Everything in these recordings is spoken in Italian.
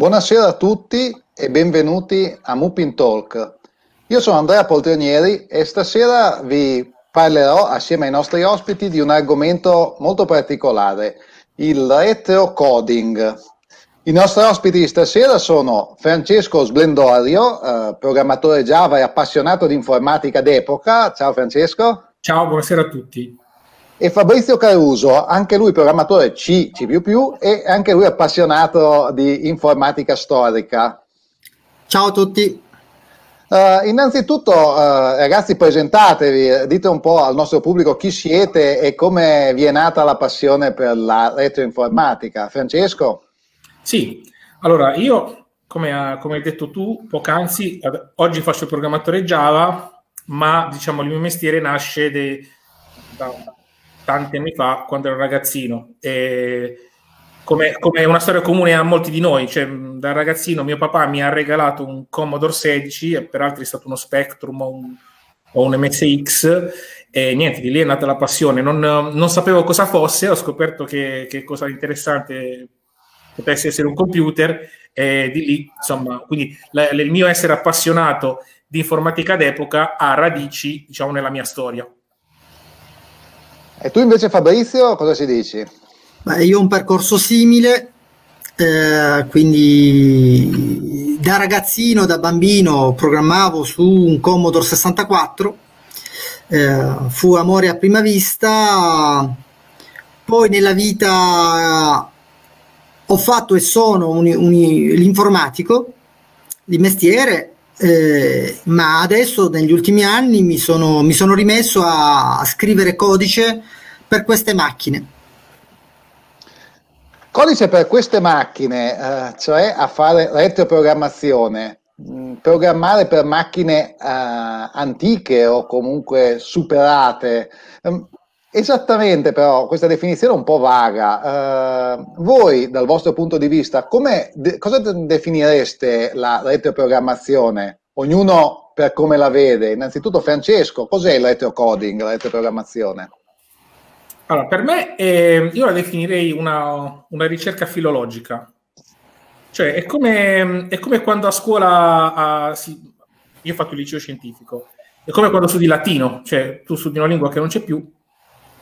Buonasera a tutti e benvenuti a Mupin Talk. Io sono Andrea Poltronieri e stasera vi parlerò assieme ai nostri ospiti di un argomento molto particolare, il retro coding. I nostri ospiti stasera sono Francesco Splendorio, eh, programmatore Java e appassionato di informatica d'epoca. Ciao Francesco. Ciao, buonasera a tutti e Fabrizio Caruso, anche lui programmatore C, C++ e anche lui appassionato di informatica storica. Ciao a tutti. Uh, innanzitutto, uh, ragazzi, presentatevi, dite un po' al nostro pubblico chi siete e come vi è nata la passione per la retroinformatica. Francesco? Sì, allora io, come, come hai detto tu poc'anzi, oggi faccio il programmatore Java, ma diciamo il mio mestiere nasce de, da, tanti anni fa, quando ero ragazzino. E come, come una storia comune a molti di noi, cioè, da ragazzino mio papà mi ha regalato un Commodore 16, e per altri è stato uno Spectrum o un, o un MSX, e niente, di lì è nata la passione. Non, non sapevo cosa fosse, ho scoperto che, che cosa interessante potesse essere un computer, e di lì, insomma, quindi la, il mio essere appassionato di informatica d'epoca ha radici, diciamo, nella mia storia. E tu invece Fabrizio, cosa ci dici? Beh, io ho un percorso simile, eh, quindi da ragazzino, da bambino programmavo su un Commodore 64, eh, fu amore a prima vista, poi nella vita ho fatto e sono un, un, l'informatico di mestiere eh, ma adesso negli ultimi anni mi sono, mi sono rimesso a, a, scrivere codice per queste macchine. Codice per queste macchine, eh, cioè a fare retroprogrammazione, mh, mm, programmare per macchine eh, antiche o comunque superate. Um, Esattamente, però questa definizione è un po' vaga. Uh, voi, dal vostro punto di vista, de- cosa definireste la retroprogrammazione? Ognuno per come la vede. Innanzitutto, Francesco, cos'è il retrocoding, la retroprogrammazione? Allora, per me eh, io la definirei una, una, ricerca filologica. Cioè, è come, è come quando a scuola, a, si, io ho fatto il liceo scientifico, è come quando studi latino, cioè tu studi una lingua che non c'è più,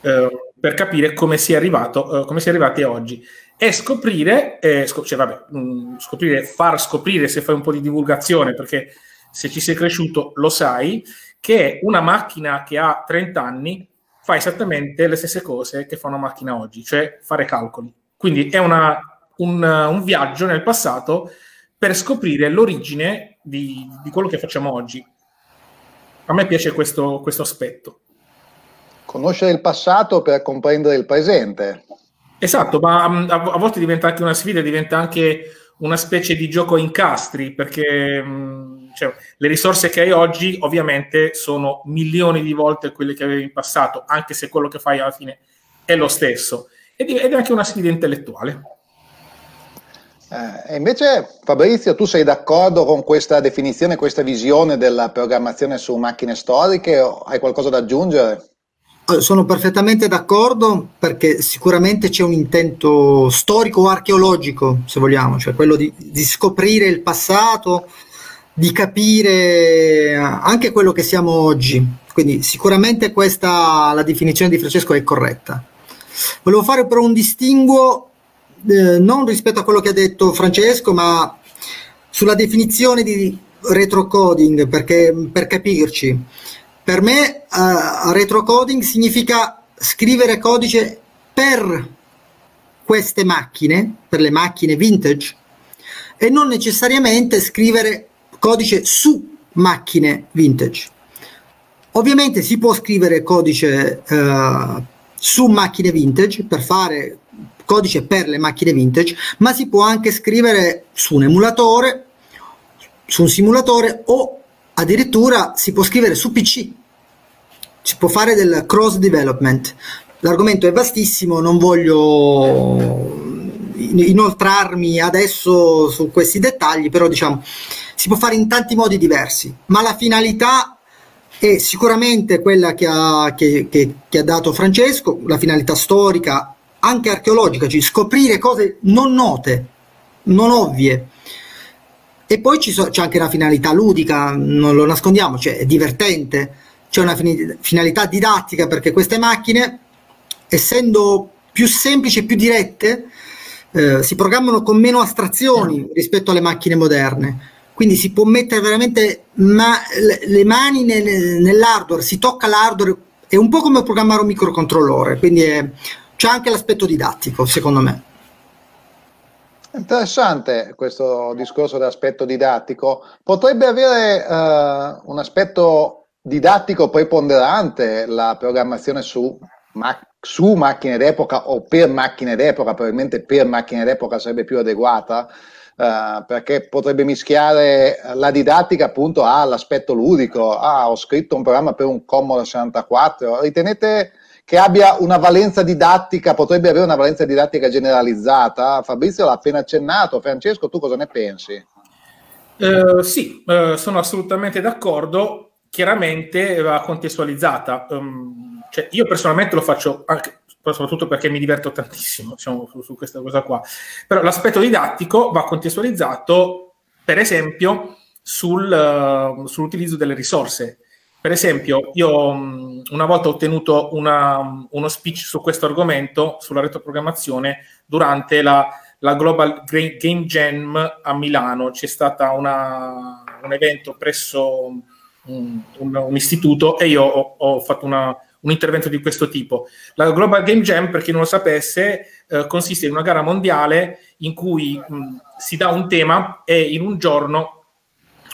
eh, per capire come si è arrivato, eh, come si è arrivati oggi e scoprire, eh, scop- cioè, vabbè, mh, mm, scoprire, far scoprire se fai un po' di divulgazione, perché se ci sei cresciuto lo sai, che una macchina che ha 30 anni fa esattamente le stesse cose che fa una macchina oggi, cioè fare calcoli. Quindi è una, un, un, viaggio nel passato per scoprire l'origine di, di, quello che facciamo oggi. A me piace questo, questo aspetto. Conoscere il passato per comprendere il presente. Esatto, ma mm, a, volte diventa anche una sfida, diventa anche una specie di gioco a incastri, perché mm, cioè, le risorse che hai oggi ovviamente sono milioni di volte quelle che avevi in passato, anche se quello che fai alla fine è lo stesso. Ed è anche una sfida intellettuale. Eh, invece, Fabrizio, tu sei d'accordo con questa definizione, questa visione della programmazione su macchine storiche o hai qualcosa da aggiungere? Sono perfettamente d'accordo perché sicuramente c'è un intento storico o archeologico, se vogliamo, cioè quello di, di scoprire il passato, di capire anche quello che siamo oggi. Quindi sicuramente questa, la definizione di Francesco è corretta. Volevo fare però un distinguo eh, non rispetto a quello che ha detto Francesco, ma sulla definizione di retrocoding, perché per capirci per me uh, retrocoding significa scrivere codice per queste macchine, per le macchine vintage, e non necessariamente scrivere codice su macchine vintage. Ovviamente si può scrivere codice uh, su macchine vintage per fare codice per le macchine vintage, ma si può anche scrivere su un emulatore, su un simulatore o addirittura si può scrivere su PC si può fare del cross development. L'argomento è vastissimo, non voglio inoltrarmi adesso su questi dettagli, però diciamo si può fare in tanti modi diversi, ma la finalità è sicuramente quella che ha, che, che, che ha dato Francesco, la finalità storica, anche archeologica, cioè scoprire cose non note, non ovvie, E poi so, c'è anche una finalità ludica, non lo nascondiamo, cioè è divertente, c'è una finalità didattica perché queste macchine, essendo più semplici e più dirette, eh, si programmano con meno astrazioni rispetto alle macchine moderne. Quindi si può mettere veramente ma- le mani nel, nell'hardware, si tocca l'hardware, è un po' come programmare un microcontrollore, quindi c'è anche l'aspetto didattico, secondo me. Interessante questo discorso dell'aspetto didattico. Potrebbe avere uh, un aspetto didattico preponderante la programmazione su, ma- su, macchine d'epoca o per macchine d'epoca, probabilmente per macchine d'epoca sarebbe più adeguata. Uh, perché potrebbe mischiare la didattica appunto all'aspetto ludico. Ah, ho scritto un programma per un Commodore 64. Ritenete che abbia una valenza didattica, potrebbe avere una valenza didattica generalizzata. Fabrizio l'ha appena accennato. Francesco, tu cosa ne pensi? Uh, sì, uh, sono assolutamente d'accordo. Chiaramente va contestualizzata. Um, cioè io personalmente lo faccio anche, soprattutto perché mi diverto tantissimo diciamo, su, su, questa cosa qua. Però l'aspetto didattico va contestualizzato, per esempio, sul, uh, sull'utilizzo delle risorse. Per esempio, io mm, una volta ho ottenuto una, uno speech su questo argomento, sulla retroprogrammazione, durante la, la Global Game Jam a Milano. C'è stato un evento presso un, un, un, istituto e io ho, ho fatto una, un intervento di questo tipo. La Global Game Jam, per chi non lo sapesse, eh, consiste in una gara mondiale in cui mh, si dà un tema e in un giorno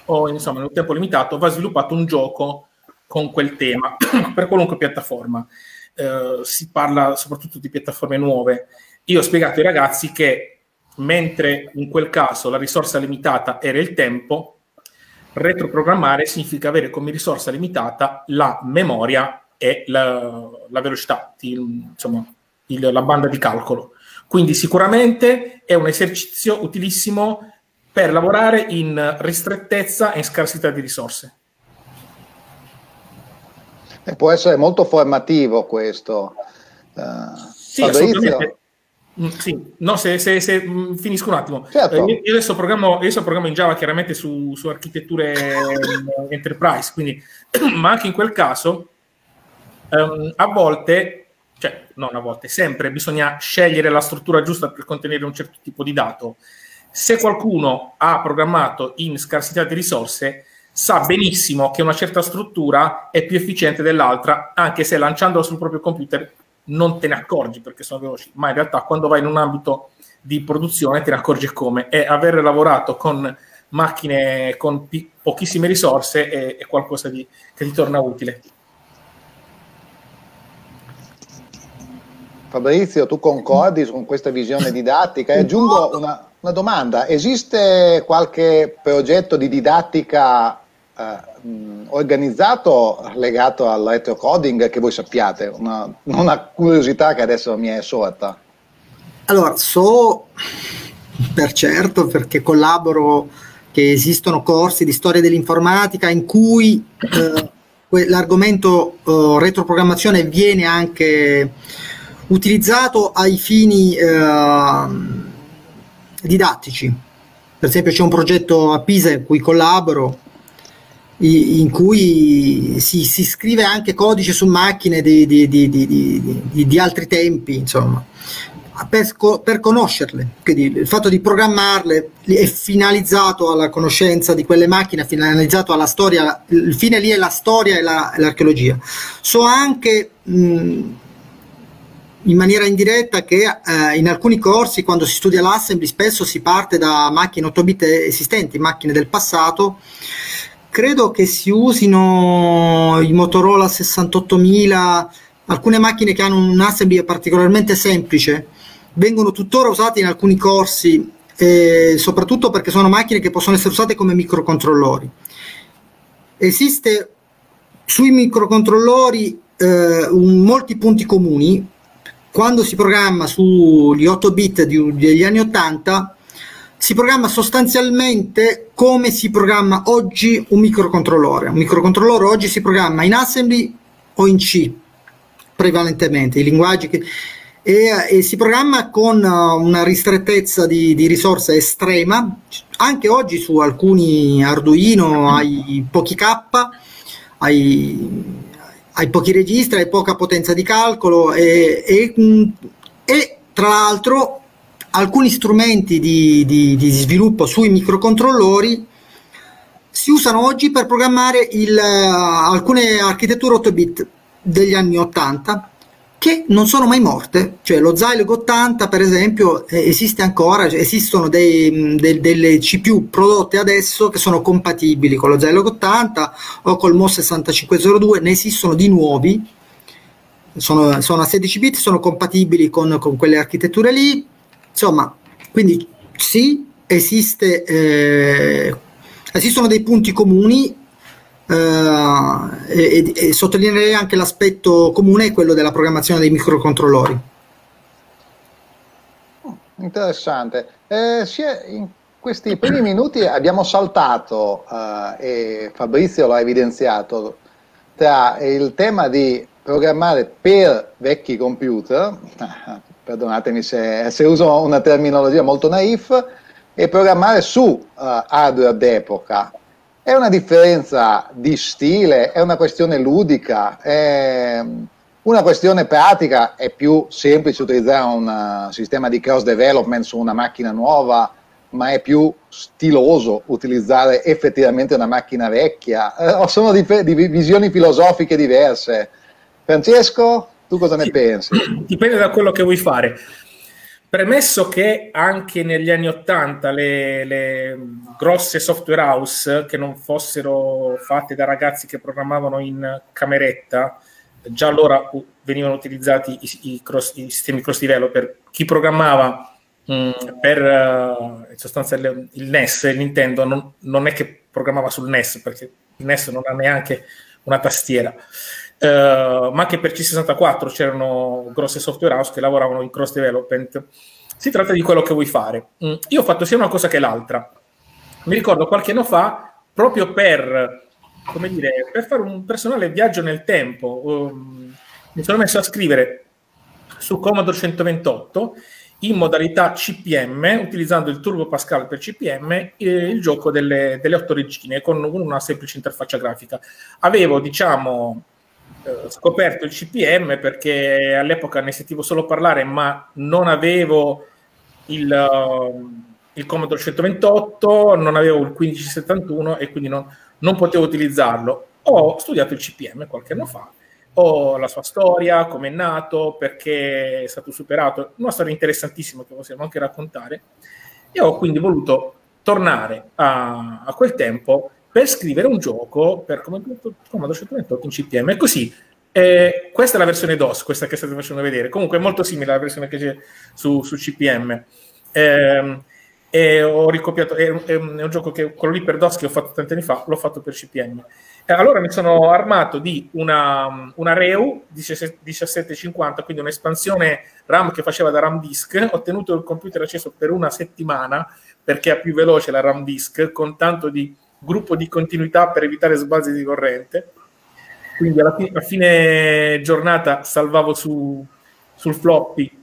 o insomma in un tempo limitato va sviluppato un gioco con quel tema per qualunque piattaforma. Eh, si parla soprattutto di piattaforme nuove. Io ho spiegato ai ragazzi che mentre in quel caso la risorsa limitata era il tempo, retroprogrammare significa avere come risorsa limitata la memoria e la, la velocità, il, insomma, il, la banda di calcolo. Quindi sicuramente è un esercizio utilissimo per lavorare in ristrettezza e in scarsità di risorse. E può essere molto formativo questo. Uh, sì, assolutamente. Mm, sì, no, se, se, se mm, finisco un attimo. Certo. Eh, io, adesso programmo, io adesso programmo in Java chiaramente su, su architetture enterprise, quindi, ma anche in quel caso, um, a volte, cioè non a volte, sempre bisogna scegliere la struttura giusta per contenere un certo tipo di dato. Se qualcuno ha programmato in scarsità di risorse, sa benissimo che una certa struttura è più efficiente dell'altra, anche se lanciandola sul proprio computer non te ne accorgi perché sono veloci, ma in realtà quando vai in un ambito di produzione te ne accorgi come e aver lavorato con macchine con pi- pochissime risorse è, è qualcosa di, che ti torna utile. Fabrizio, tu concordi con questa visione didattica? E aggiungo una, una domanda, esiste qualche progetto di didattica eh, organizzato legato al retrocoding che voi sappiate, una, una curiosità che adesso mi è sorta. Allora, so per certo perché collaboro che esistono corsi di storia dell'informatica in cui eh, l'argomento eh, retroprogrammazione viene anche utilizzato ai fini eh, didattici. Per esempio c'è un progetto a Pisa in cui collaboro in cui si, si, scrive anche codice su macchine di, di, di, di altri tempi, insomma, per, per, conoscerle. Quindi il fatto di programmarle è finalizzato alla conoscenza di quelle macchine, è finalizzato alla storia, il fine lì è la storia e, la, l'archeologia. So anche mh, in maniera indiretta che eh, in alcuni corsi quando si studia l'assembly spesso si parte da macchine 8 bit esistenti, macchine del passato credo che si usino i Motorola 68000, alcune macchine che hanno un assembly particolarmente semplice, vengono tuttora usate in alcuni corsi, eh, soprattutto perché sono macchine che possono essere usate come microcontrollori. Esiste sui microcontrollori eh, un, molti punti comuni. Quando si programma sugli 8 bit di, degli anni 80, si programma sostanzialmente come si programma oggi un microcontrollore. Un microcontrollore oggi si programma in assembly o in C prevalentemente, i linguaggi che e, e, si programma con uh, una ristrettezza di, di, risorse estrema. Anche oggi su alcuni Arduino hai pochi K, hai, hai pochi registri, hai poca potenza di calcolo e, e, e tra l'altro alcuni strumenti di, di, di, sviluppo sui microcontrollori si usano oggi per programmare il, uh, alcune architetture 8 bit degli anni 80 che non sono mai morte, cioè lo Zilog 80 per esempio eh, esiste ancora, cioè esistono dei, de, delle CPU prodotte adesso che sono compatibili con lo Zilog 80 o col MOS 6502, ne esistono di nuovi, sono, sono a 16 bit, sono compatibili con, con, quelle architetture lì, insomma, quindi sì, esiste, eh, esistono dei punti comuni Uh, e, e, sottolineerei anche l'aspetto comune, quello della programmazione dei microcontrollori. Interessante. Eh, in questi primi minuti abbiamo saltato, uh, e Fabrizio l'ha evidenziato, tra il tema di programmare per vecchi computer, perdonatemi se, se uso una terminologia molto naif, e programmare su uh, hardware d'epoca, è una differenza di stile, è una questione ludica, è una questione pratica, è più semplice utilizzare un uh, sistema di cross development su una macchina nuova, ma è più stiloso utilizzare effettivamente una macchina vecchia. Eh, sono di, di visioni filosofiche diverse. Francesco, tu cosa ne pensi? Dipende da quello che vuoi fare. Premesso che anche negli anni Ottanta le, le, grosse software house che non fossero fatte da ragazzi che programmavano in cameretta, già allora venivano utilizzati i, i, cross, i sistemi cross developer. Chi programmava mh, mm, per uh, in sostanza il, il, NES, il Nintendo, non, non, è che programmava sul NES, perché il NES non ha neanche una tastiera. Uh, ma anche per C64 c'erano grosse software house che lavoravano in cross development. Si tratta di quello che vuoi fare. Mm, io ho fatto sia una cosa che l'altra. Mi ricordo qualche anno fa, proprio per, come dire, per fare un personale viaggio nel tempo, um, mi sono messo a scrivere su Commodore 128 in modalità CPM, utilizzando il Turbo Pascal per CPM, eh, il gioco delle, delle otto regine con una semplice interfaccia grafica. Avevo, diciamo, eh, scoperto il CPM perché all'epoca ne sentivo solo parlare, ma non avevo il, uh, il Commodore 128, non avevo il 1571 e quindi non, non potevo utilizzarlo. Ho studiato il CPM qualche anno fa, ho la sua storia, come è nato, perché è stato superato, una storia interessantissima che possiamo anche raccontare, e ho quindi voluto tornare a, a quel tempo per scrivere un gioco per Commodore 128 in CPM. E così, eh, questa è la versione DOS, questa che state facendo vedere. Comunque è molto simile alla versione che c'è su, su CPM. Eh, e ho ricopiato, è, è, un, è, gioco che quello lì per DOS che ho fatto tanti anni fa, l'ho fatto per CPM. E allora mi sono armato di una, una Reu 1750, quindi un'espansione RAM che faceva da RAM disk. Ho tenuto il computer acceso per una settimana perché è più veloce la RAM disk, con tanto di gruppo di continuità per evitare sbalzi di corrente. Quindi alla fine, a fine giornata salvavo su, sul floppy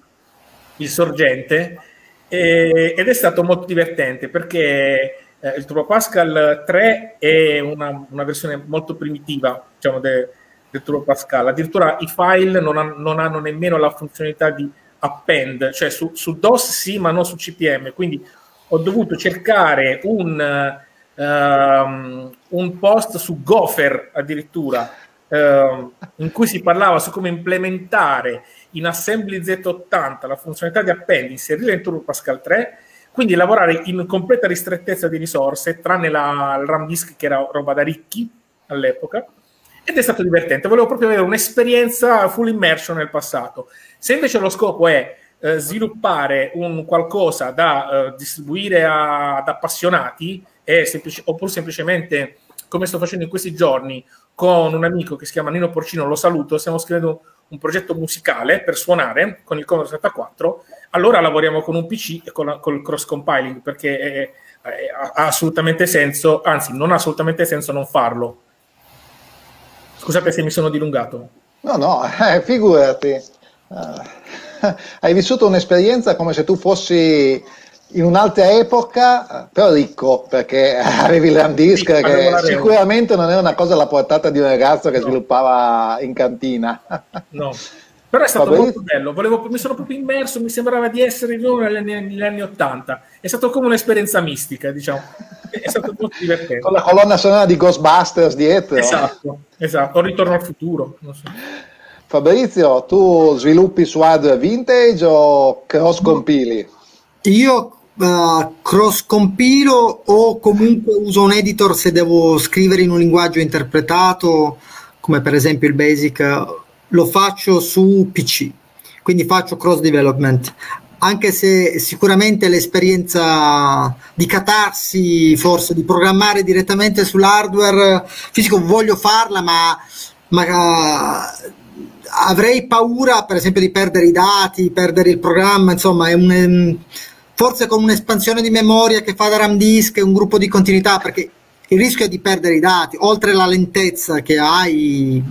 il sorgente e, ed è stato molto divertente perché eh, il Turbo Pascal 3 è una, una versione molto primitiva diciamo, de, del Turbo Pascal. Addirittura i file non, ha, non, hanno nemmeno la funzionalità di append, cioè su, su DOS sì, ma non su CPM. Quindi ho dovuto cercare un um, un post su Gopher addirittura um, in cui si parlava su come implementare in Assembly Z80 la funzionalità di append, inserirla in Turbo Pascal 3 quindi lavorare in completa ristrettezza di risorse, tranne la, il RAM disk che era roba da ricchi all'epoca, ed è stato divertente. Volevo proprio avere un'esperienza full immersion nel passato. Se invece lo scopo è eh, sviluppare un qualcosa da eh, distribuire a, ad appassionati, semplice, oppure semplicemente come sto facendo in questi giorni con un amico che si chiama Nino Porcino, lo saluto, stiamo scrivendo un progetto musicale per suonare con il Commodore 64, allora lavoriamo con un PC e con, con il cross compiling perché è, è, ha assolutamente senso, anzi non ha assolutamente senso non farlo. Scusate se mi sono dilungato. No, no, eh, figurati. Uh. hai vissuto un'esperienza come se tu fossi in un'altra epoca, però ricco, perché avevi il RAM disk, sì, che sicuramente non era una cosa alla portata di un ragazzo che no. sviluppava in cantina. No, però è stato Vabbè. molto bello, Volevo, mi sono proprio immerso, mi sembrava di essere di nuovo negli anni, 80, è stato come un'esperienza mistica, diciamo, è stato molto divertente. Con la colonna sonora di Ghostbusters dietro. Esatto, esatto, o Ritorno al futuro, non so. Fabrizio, tu sviluppi su hardware vintage o cross compili? Io uh, cross compilo o comunque uso un editor se devo scrivere in un linguaggio interpretato, come per esempio il Basic, lo faccio su PC, quindi faccio cross development. Anche se sicuramente l'esperienza di catarsi, forse di programmare direttamente sull'hardware fisico, voglio farla, ma, ma avrei paura, per esempio, di perdere i dati, perdere il programma, insomma, è un, forse con un'espansione di memoria che fa da RAM disk e un gruppo di continuità, perché il rischio è di perdere i dati, oltre la lentezza che hai,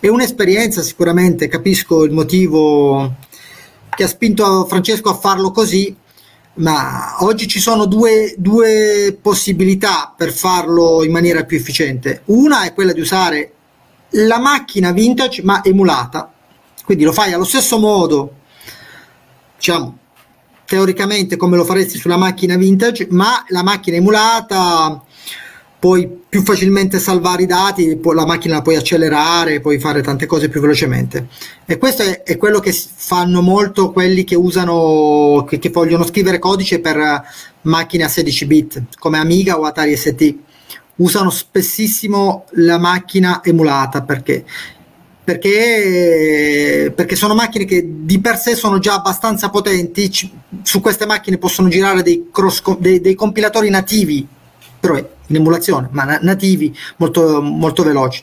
è un'esperienza sicuramente, capisco il motivo che ha spinto Francesco a farlo così, ma oggi ci sono due, due possibilità per farlo in maniera più efficiente. Una è quella di usare la macchina vintage ma emulata, quindi lo fai allo stesso modo, diciamo, teoricamente come lo faresti sulla macchina vintage, ma la macchina emulata puoi più facilmente salvare i dati, la macchina la puoi accelerare, puoi fare tante cose più velocemente. E questo è, è quello che fanno molto quelli che usano, che, che, vogliono scrivere codice per macchine a 16 bit, come Amiga o Atari ST usano spessissimo la macchina emulata perché perché, perché sono macchine che di per sé sono già abbastanza potenti, su queste macchine possono girare dei, cross, dei, dei compilatori nativi, però in emulazione, ma nativi molto, molto veloci.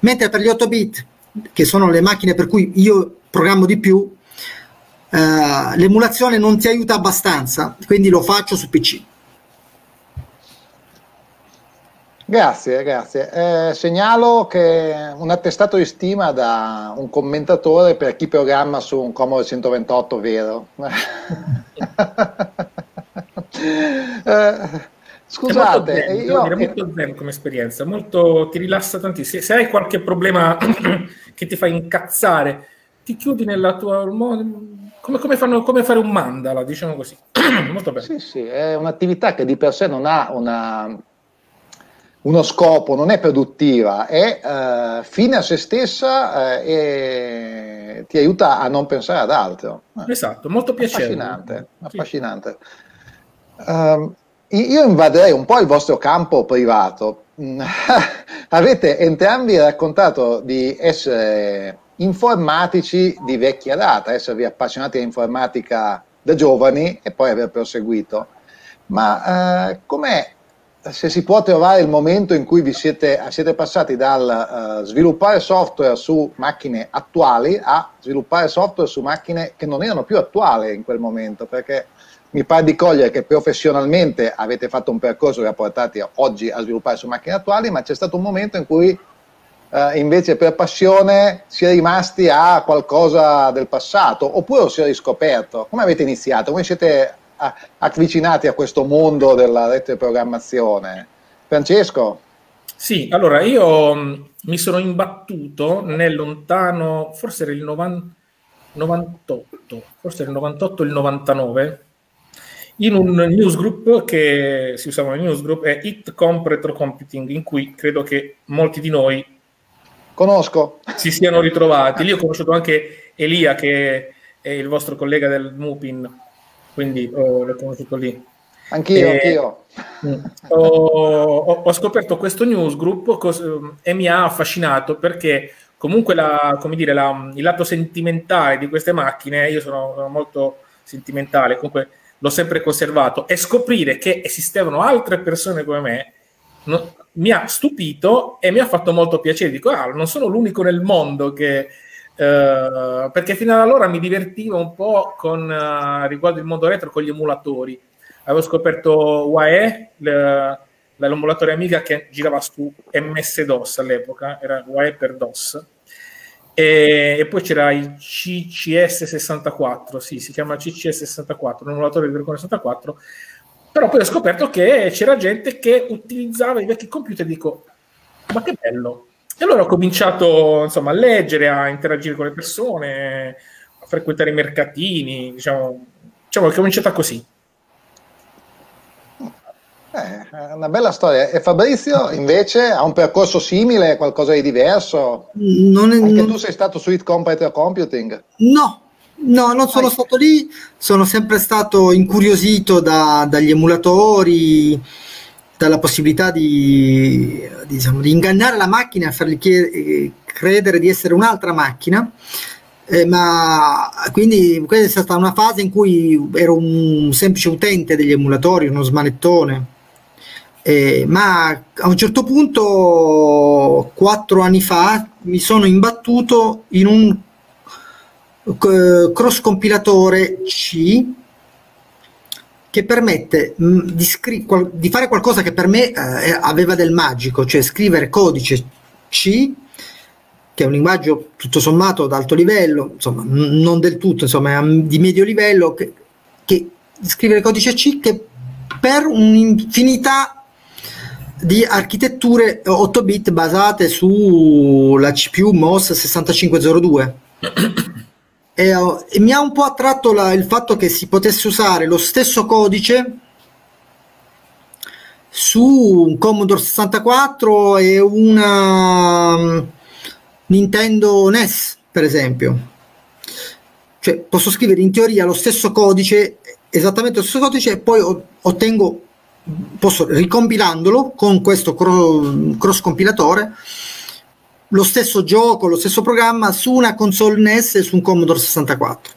Mentre per gli 8 bit, che sono le macchine per cui io programmo di più, eh, l'emulazione non ti aiuta abbastanza, quindi lo faccio su PC. Grazie, grazie. Eh, segnalo che un attestato di stima da un commentatore per chi programma su un Commodore 128 vero. eh, scusate, è molto zen, io... dire, molto zen come esperienza, molto, ti rilassa tantissimo. Se hai qualche problema che ti fa incazzare, ti chiudi nella tua... Come, come, fanno, come fare un mandala, diciamo così. molto bene. Sì, sì, è un'attività che di per sé non ha una uno scopo, non è produttiva, è uh, fine a se stessa uh, e ti aiuta a non pensare ad altro. Esatto, molto piacevole. Affascinante, affascinante. Uh, io invaderei un po' il vostro campo privato. Avete entrambi raccontato di essere informatici di vecchia data, esservi appassionati all'informatica da giovani e poi aver proseguito. Ma com'è se si può trovare il momento in cui vi siete, siete passati dal uh, sviluppare software su macchine attuali a sviluppare software su macchine che non erano più attuali in quel momento, perché mi pare di cogliere che professionalmente avete fatto un percorso che ha portati oggi a sviluppare su macchine attuali, ma c'è stato un momento in cui uh, invece per passione si è rimasti a qualcosa del passato, oppure si è riscoperto. Come avete iniziato? Come siete avvicinati a questo mondo della rete programmazione. Francesco? Sì, allora io mm, mi sono imbattuto nel lontano, forse era il 90, 98, forse era il 98 o il 99, in un newsgroup che si usava nel newsgroup, è It Comp Retro Computing, in cui credo che molti di noi conosco si siano ritrovati. Lì ho conosciuto anche Elia, che è il vostro collega del Mupin, quindi oh, l'ho conosciuto lì. Anch'io, e, anch'io. Mm, ho, ho, scoperto questo newsgroup cos- e mi ha affascinato perché comunque la, dire, la, il lato sentimentale di queste macchine, io sono, sono molto sentimentale, comunque l'ho sempre conservato, e scoprire che esistevano altre persone come me no, mi ha stupito e mi ha fatto molto piacere. Dico, ah, non sono l'unico nel mondo che Uh, perché fino ad allora mi divertivo un po' con uh, riguardo il mondo retro con gli emulatori. Avevo scoperto UAE, l'emulatore Amiga che girava su MS-DOS all'epoca, era UAE per DOS. e, e poi c'era il CCS64, sì, si chiama CCS64, un emulatore di Dragon 64, però poi ho scoperto che c'era gente che utilizzava i vecchi computer e dico, ma che bello! E allora ho cominciato insomma, a leggere, a interagire con le persone, a frequentare i mercatini, diciamo, diciamo è cominciata così. Eh, è una bella storia. E Fabrizio invece ha un percorso simile, qualcosa di diverso? Non è, Anche tu sei stato su It Competitor Computing? No, no, non sono stato lì, sono sempre stato incuriosito da, dagli emulatori, dalla possibilità di, diciamo, di ingannare la macchina fargli chied- credere di essere un'altra macchina. Eh, ma quindi questa è stata una fase in cui ero un semplice utente degli emulatori, uno smanettone eh, ma a un certo punto, quattro anni fa, mi sono imbattuto in un uh, cross compilatore C che permette mh, mm, di, scri- qual- di, fare qualcosa che per me uh, aveva del magico, cioè scrivere codice C che è un linguaggio tutto sommato ad alto livello, insomma, n- non del tutto, insomma, di medio livello, che, che scrivere codice C che per un'infinità di architetture 8 bit basate sulla CPU MOS 6502 e, e mi ha un po' attratto la, il fatto che si potesse usare lo stesso codice su un Commodore 64 e una um, Nintendo NES per esempio. Cioè posso scrivere in teoria lo stesso codice esattamente lo stesso codice e poi ottengo posso ricompilandolo con questo cross compilatore lo stesso gioco, lo stesso programma su una console NES e su un Commodore 64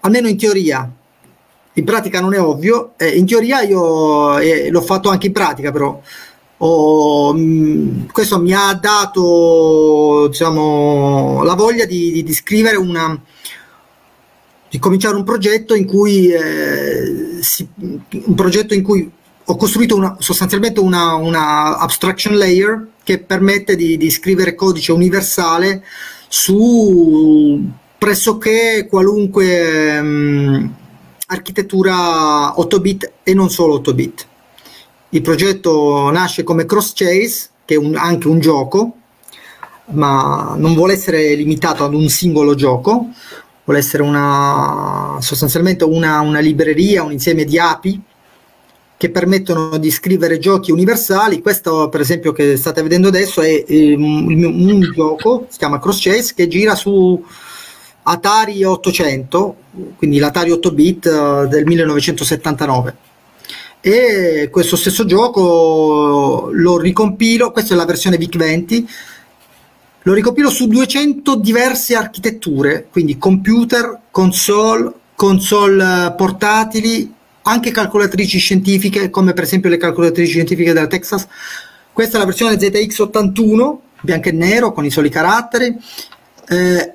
almeno in teoria. In pratica non è ovvio eh, in teoria io eh, l'ho fatto anche in pratica però. Ho, mh, mm, questo mi ha dato diciamo, la voglia di, di, di scrivere una di cominciare un progetto in cui eh, si, un progetto in cui ho costruito una, sostanzialmente una, una, abstraction layer che permette di, di scrivere codice universale su pressoché qualunque um, architettura 8 bit e non solo 8 bit. Il progetto nasce come Cross Chase, che è un, anche un gioco, ma non vuole essere limitato ad un singolo gioco, vuole essere una, sostanzialmente una, una libreria, un insieme di API che permettono di scrivere giochi universali. Questo, per esempio, che state vedendo adesso è um, un gioco, si chiama Cross Chase, che gira su Atari 800, quindi l'Atari 8 bit uh, del 1979. E questo stesso gioco lo ricompilo, questa è la versione VIC-20, lo ricompilo su 200 diverse architetture, quindi computer, console, console portatili, anche calcolatrici scientifiche, come per esempio le calcolatrici scientifiche della Texas. Questa è la versione ZX81, bianco e nero, con i soli caratteri, eh,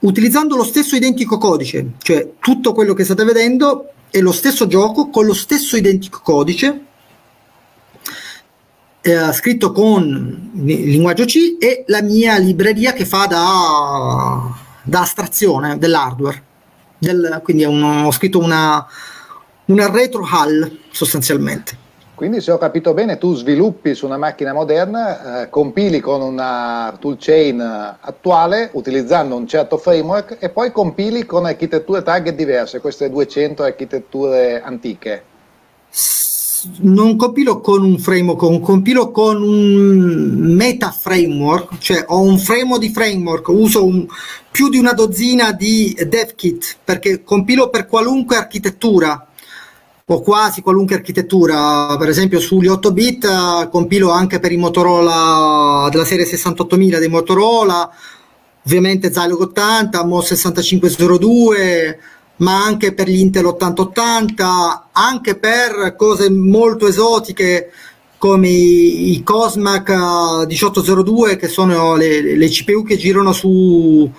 utilizzando lo stesso identico codice, cioè tutto quello che state vedendo è lo stesso gioco con lo stesso identico codice, eh, scritto con il linguaggio C e la mia libreria che fa da, da astrazione dell'hardware. Del, quindi un, ho scritto una, una retro HAL sostanzialmente. Quindi se ho capito bene, tu sviluppi su una macchina moderna, eh, compili con una toolchain attuale utilizzando un certo framework e poi compili con architetture target diverse, queste 200 architetture antiche. Non compilo con un framework, compilo con un meta framework, cioè ho un framework di framework, uso un, più di una dozzina di dev kit perché compilo per qualunque architettura o quasi qualunque architettura, per esempio sugli 8 bit uh, compilo anche per i Motorola della serie 68000 dei Motorola, ovviamente Zilog 80, MO 6502, ma anche per gli Intel 8080, anche per cose molto esotiche come i, i Cosmac 1802 che sono le, le CPU che girano su,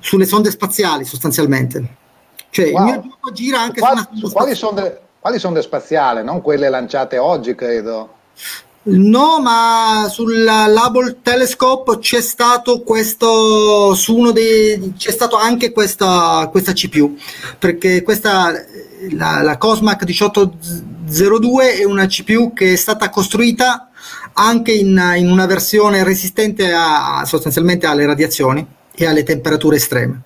sulle sonde spaziali sostanzialmente. Cioè wow. il mio gioco gira anche quali, su una... Quali sonde, quali sonde spaziali, non quelle lanciate oggi, credo? No, ma sull'Hubble Telescope c'è stato questo su uno dei c'è stato anche questa, questa CPU perché questa la, la Cosmac 1802 è una CPU che è stata costruita anche in, in una versione resistente a, sostanzialmente alle radiazioni e alle temperature estreme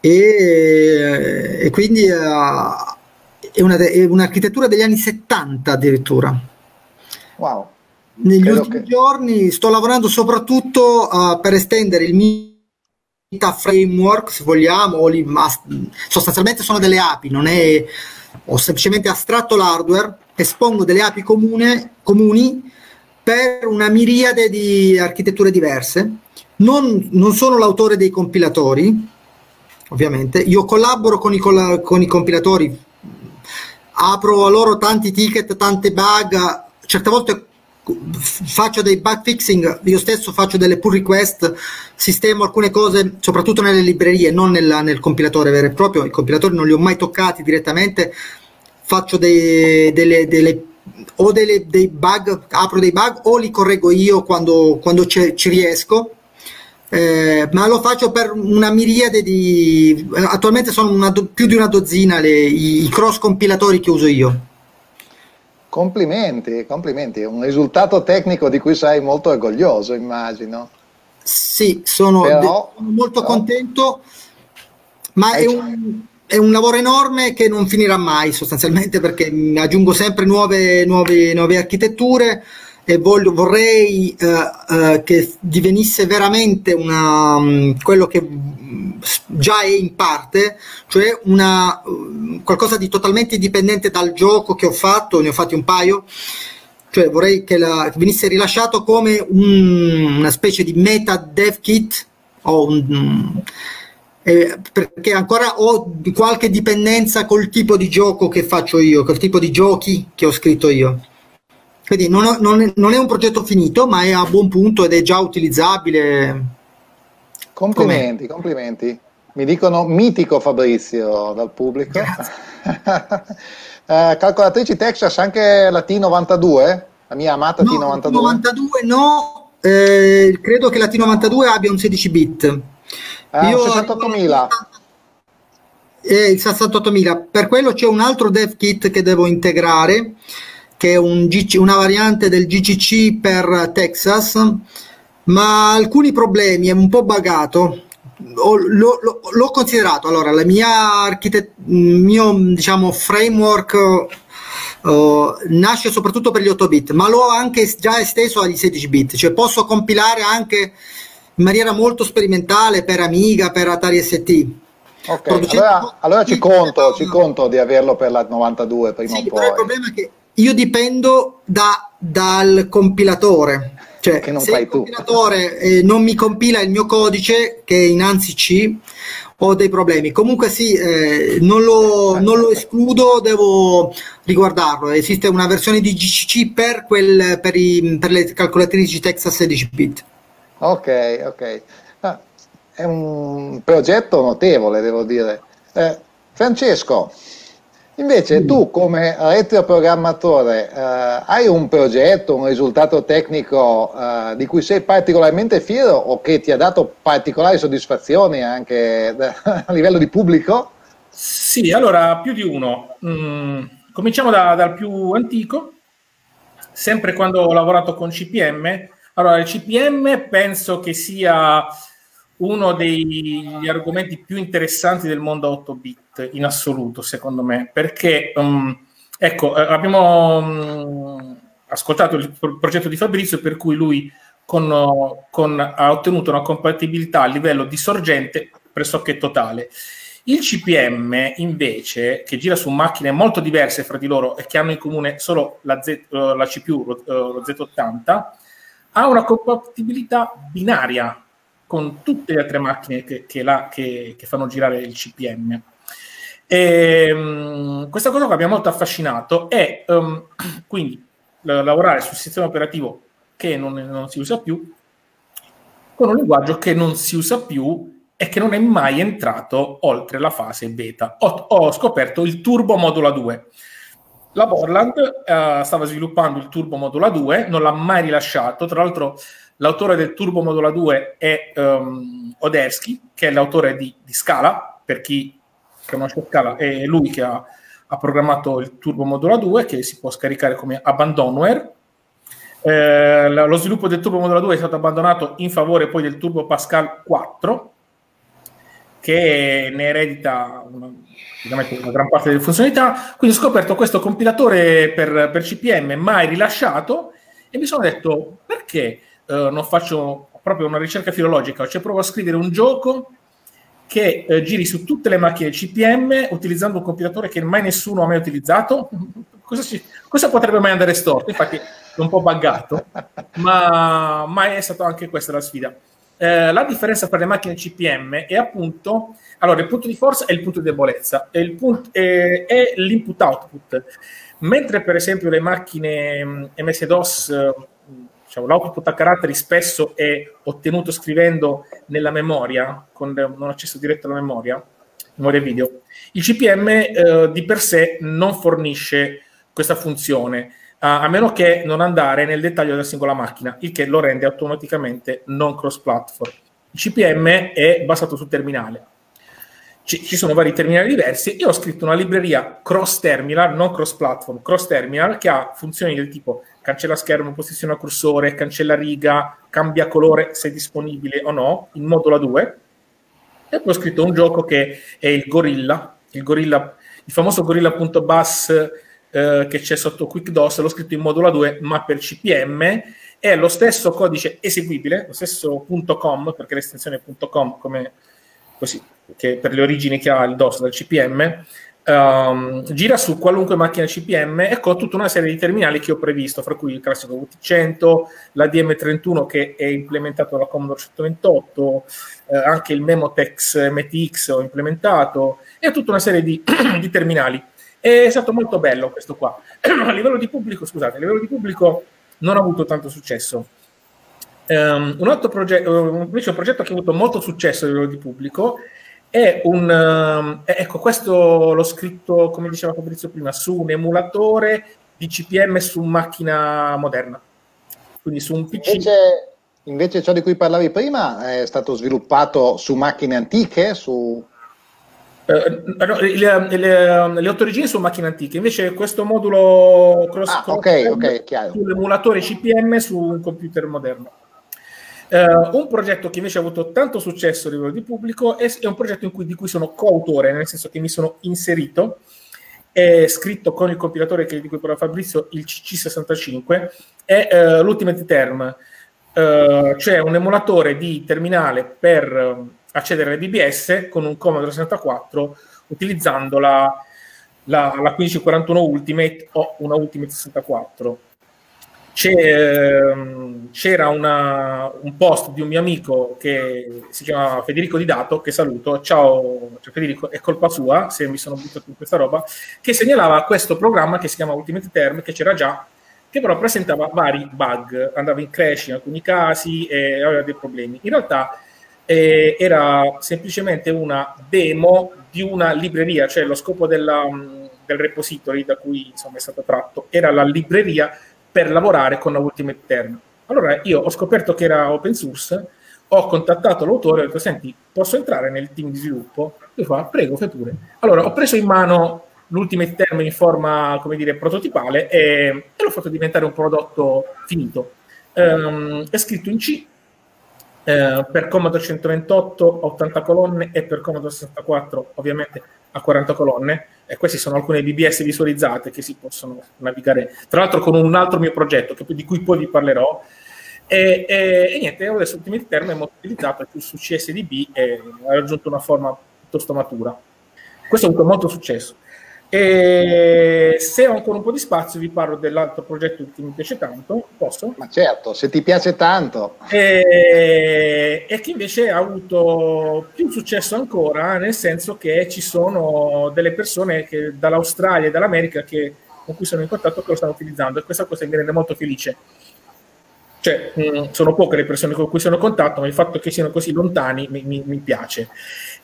e, e quindi uh, è, una, è un'architettura degli anni 70 addirittura Wow. Negli Credo ultimi che... giorni sto lavorando soprattutto uh, per estendere il Mita framework, se vogliamo, li, sostanzialmente sono delle API, non è, ho semplicemente astratto l'hardware, espongo delle API comune, comuni per una miriade di architetture diverse. Non, non sono l'autore dei compilatori, ovviamente, io collaboro con i, con i compilatori, apro a loro tanti ticket, tante bug, certe volte faccio dei bug fixing, io stesso faccio delle pull request, sistemo alcune cose, soprattutto nelle librerie, non nella, nel compilatore vero e proprio, i compilatori non li ho mai toccati direttamente, faccio dei, delle, delle, o delle, dei bug, apro dei bug o li correggo io quando, quando ci riesco, eh, ma lo faccio per una miriade di... attualmente sono una, più di una dozzina le, i, cross compilatori che uso io. Complimenti, complimenti, un risultato tecnico di cui sei molto orgoglioso, immagino. Sì, sono, però, de- molto però, contento, ma è un, è un, lavoro enorme che non finirà mai sostanzialmente perché aggiungo sempre nuove, nuove, nuove architetture e voglio, vorrei uh, uh, che divenisse veramente una, um, quello che già è in parte, cioè una, uh, qualcosa di totalmente indipendente dal gioco che ho fatto, ne ho fatti un paio, cioè vorrei che, la, che venisse rilasciato come un, una specie di meta dev kit o un, eh, perché ancora ho qualche dipendenza col tipo di gioco che faccio io, col tipo di giochi che ho scritto io. Quindi non, ho, non, è, non, è, un progetto finito, ma è a buon punto ed è già utilizzabile. Complimenti, Com'è? complimenti. Mi dicono mitico Fabrizio dal pubblico. uh, calcolatrici Texas anche la T92? La mia amata no, T92? T92 no, eh, credo che la T92 abbia un 16 bit. Ah, Io 68.000. Eh, il 68.000. Per quello c'è un altro dev kit che devo integrare che è un GC, una variante del GCC per Texas, ma alcuni problemi, è un po' buggato. L'ho considerato, allora, la mia architett- mio diciamo, framework uh, nasce soprattutto per gli 8 bit, ma l'ho anche già esteso agli 16 bit, cioè posso compilare anche in maniera molto sperimentale per Amiga, per Atari ST. Ok, allora, allora ci, conto, ci conto di averlo per la 92 prima sì, o poi. il problema è che io dipendo da, dal compilatore. Cioè, se il compilatore eh, non mi compila il mio codice, che è in ANSI C, ho dei problemi. Comunque sì, eh, non, lo, non, lo, escludo, devo riguardarlo. Esiste una versione di GCC per, quel, per, i, per le calcolatrici Texas 16 bit. Ok, ok. Ah, è un progetto notevole, devo dire. Eh, Francesco, Invece tu come retroprogrammatore eh, hai un progetto, un risultato tecnico eh, di cui sei particolarmente fiero o che ti ha dato particolari soddisfazioni anche da, a livello di pubblico? Sì, allora più di uno. Mm, cominciamo da, dal più antico, sempre quando ho lavorato con CPM. Allora, il CPM penso che sia uno degli argomenti più interessanti del mondo 8 bit in assoluto, secondo me, perché um, ecco, eh, abbiamo um, ascoltato il progetto di Fabrizio per cui lui con, con, ha ottenuto una compatibilità a livello di sorgente pressoché totale. Il CPM invece, che gira su macchine molto diverse fra di loro e che hanno in comune solo la, Z, eh, la CPU, lo, lo Z80, ha una compatibilità binaria con tutte le altre macchine che, che, la, che, che fanno girare il CPM. E, um, questa cosa che mi ha molto affascinato è um, quindi lavorare sul sistema operativo che non, non, si usa più con un linguaggio che non si usa più e che non è mai entrato oltre la fase beta. Ho, ho scoperto il Turbo Modulo 2. la Borland uh, stava sviluppando il Turbo Modola 2, non l'ha mai rilasciato. Tra l'altro, l'autore del Turbo Modola 2 è um, Odersky, che è l'autore di, di, Scala. Per chi conosce Scala, è lui che ha, ha, programmato il Turbo Modola 2, che si può scaricare come Abandonware. Eh, lo sviluppo del Turbo Modola 2 è stato abbandonato in favore poi del Turbo Pascal 4, che ne eredita una, una gran parte delle funzionalità. Quindi ho scoperto questo compilatore per, per CPM mai rilasciato e mi sono detto perché eh, non faccio proprio una ricerca filologica, cioè provo a scrivere un gioco che eh, giri su tutte le macchine CPM utilizzando un compilatore che mai nessuno ha mai utilizzato. Cosa, ci, cosa potrebbe mai andare storto? Infatti è un po' buggato, ma, ma è stata anche questa la sfida. Eh, la differenza tra le macchine CPM è appunto, allora il punto di forza è il punto di debolezza, è, l'input-output, mentre per esempio le macchine MS-DOS, diciamo, l'output a caratteri spesso è ottenuto scrivendo nella memoria, con un accesso diretto alla memoria, memoria video, il CPM eh, di per sé non fornisce questa funzione a meno che non andare nel dettaglio della singola macchina, il che lo rende automaticamente non cross-platform. Il CPM è basato sul terminale. Ci, ci sono vari terminali diversi. Io ho scritto una libreria cross-terminal, non cross-platform, cross-terminal, che ha funzioni del tipo cancella schermo, posiziona cursore, cancella riga, cambia colore se disponibile o no, in modulo 2. E poi ho scritto un gioco che è il Gorilla, il, Gorilla, il famoso Gorilla.bus eh, che c'è sotto QuickDOS, l'ho scritto in modulo 2, ma per CPM, è lo stesso codice eseguibile, lo stesso .com, perché l'estensione .com, come così, che per le origini che ha il DOS dal CPM, um, gira su qualunque macchina CPM e con tutta una serie di terminali che ho previsto, fra cui il classico VT100, la DM31 che è implementato dalla Commodore 128, eh, anche il Memotex MTX ho implementato, e tutta una serie di, di terminali. È stato molto bello questo qua. a livello di pubblico, scusate, a livello di pubblico non ha avuto tanto successo. Um, un altro progetto, invece un progetto che ha avuto molto successo a livello di pubblico è un, um, ecco, questo l'ho scritto, come diceva Fabrizio prima, su un emulatore di CPM su macchina moderna. Quindi su un PC. Invece, invece ciò di cui parlavi prima è stato sviluppato su macchine antiche, su eh, le, le, le, otto origini sono macchine antiche, invece questo modulo cross ah, okay, okay, sull'emulatore CPM su un computer moderno. Uh, un progetto che invece ha avuto tanto successo a livello di pubblico è, è un progetto cui, di cui sono coautore, nel senso che mi sono inserito, è scritto con il compilatore che, di cui parla Fabrizio, il CC65, è uh, l'Ultimate Term, uh, cioè un emulatore di terminale per accedere alle BBS con un Commodore 64 utilizzando la, la, la 1541 Ultimate o una Ultimate 64. Ehm, c'era una, un post di un mio amico che si chiama Federico Di Dato, che saluto, ciao cioè Federico, è colpa sua se mi sono buttato in questa roba, che segnalava questo programma che si chiama Ultimate Term, che c'era già, che però presentava vari bug, andava in crash in alcuni casi e aveva dei problemi. In realtà eh, era semplicemente una demo di una libreria, cioè lo scopo della, del repository da cui insomma, è stato tratto. Era la libreria per lavorare con Ultimate Term. Allora io ho scoperto che era open source, ho contattato l'autore e ho detto senti, posso entrare nel team di sviluppo? Lui fa, prego, fai pure. Allora ho preso in mano l'Ultimate Term in forma, come dire, prototipale e, e l'ho fatto diventare un prodotto finito. Um, è scritto in C, eh, per Commodore 128 80 colonne e per Commodore 64 ovviamente a 40 colonne e queste sono alcune BBS visualizzate che si possono navigare tra l'altro con un altro mio progetto che, di cui poi vi parlerò. E, e, e niente, adesso Ultimate Term è utilizzato più su CSDB e ha raggiunto una forma piuttosto matura. Questo ha avuto molto successo e se ho ancora un po' di spazio, vi parlo dell'altro progetto che mi piace tanto. Posso? Ma certo, se ti piace tanto. E, e che invece ha avuto più successo ancora, nel senso che ci sono delle persone che, dall'Australia e dall'America che, con cui sono in contatto che lo stanno utilizzando e questa cosa mi rende molto felice. Cioè, mh, mm, sono poche le persone con cui sono in contatto, ma il fatto che siano così lontani mi, mi, mi piace.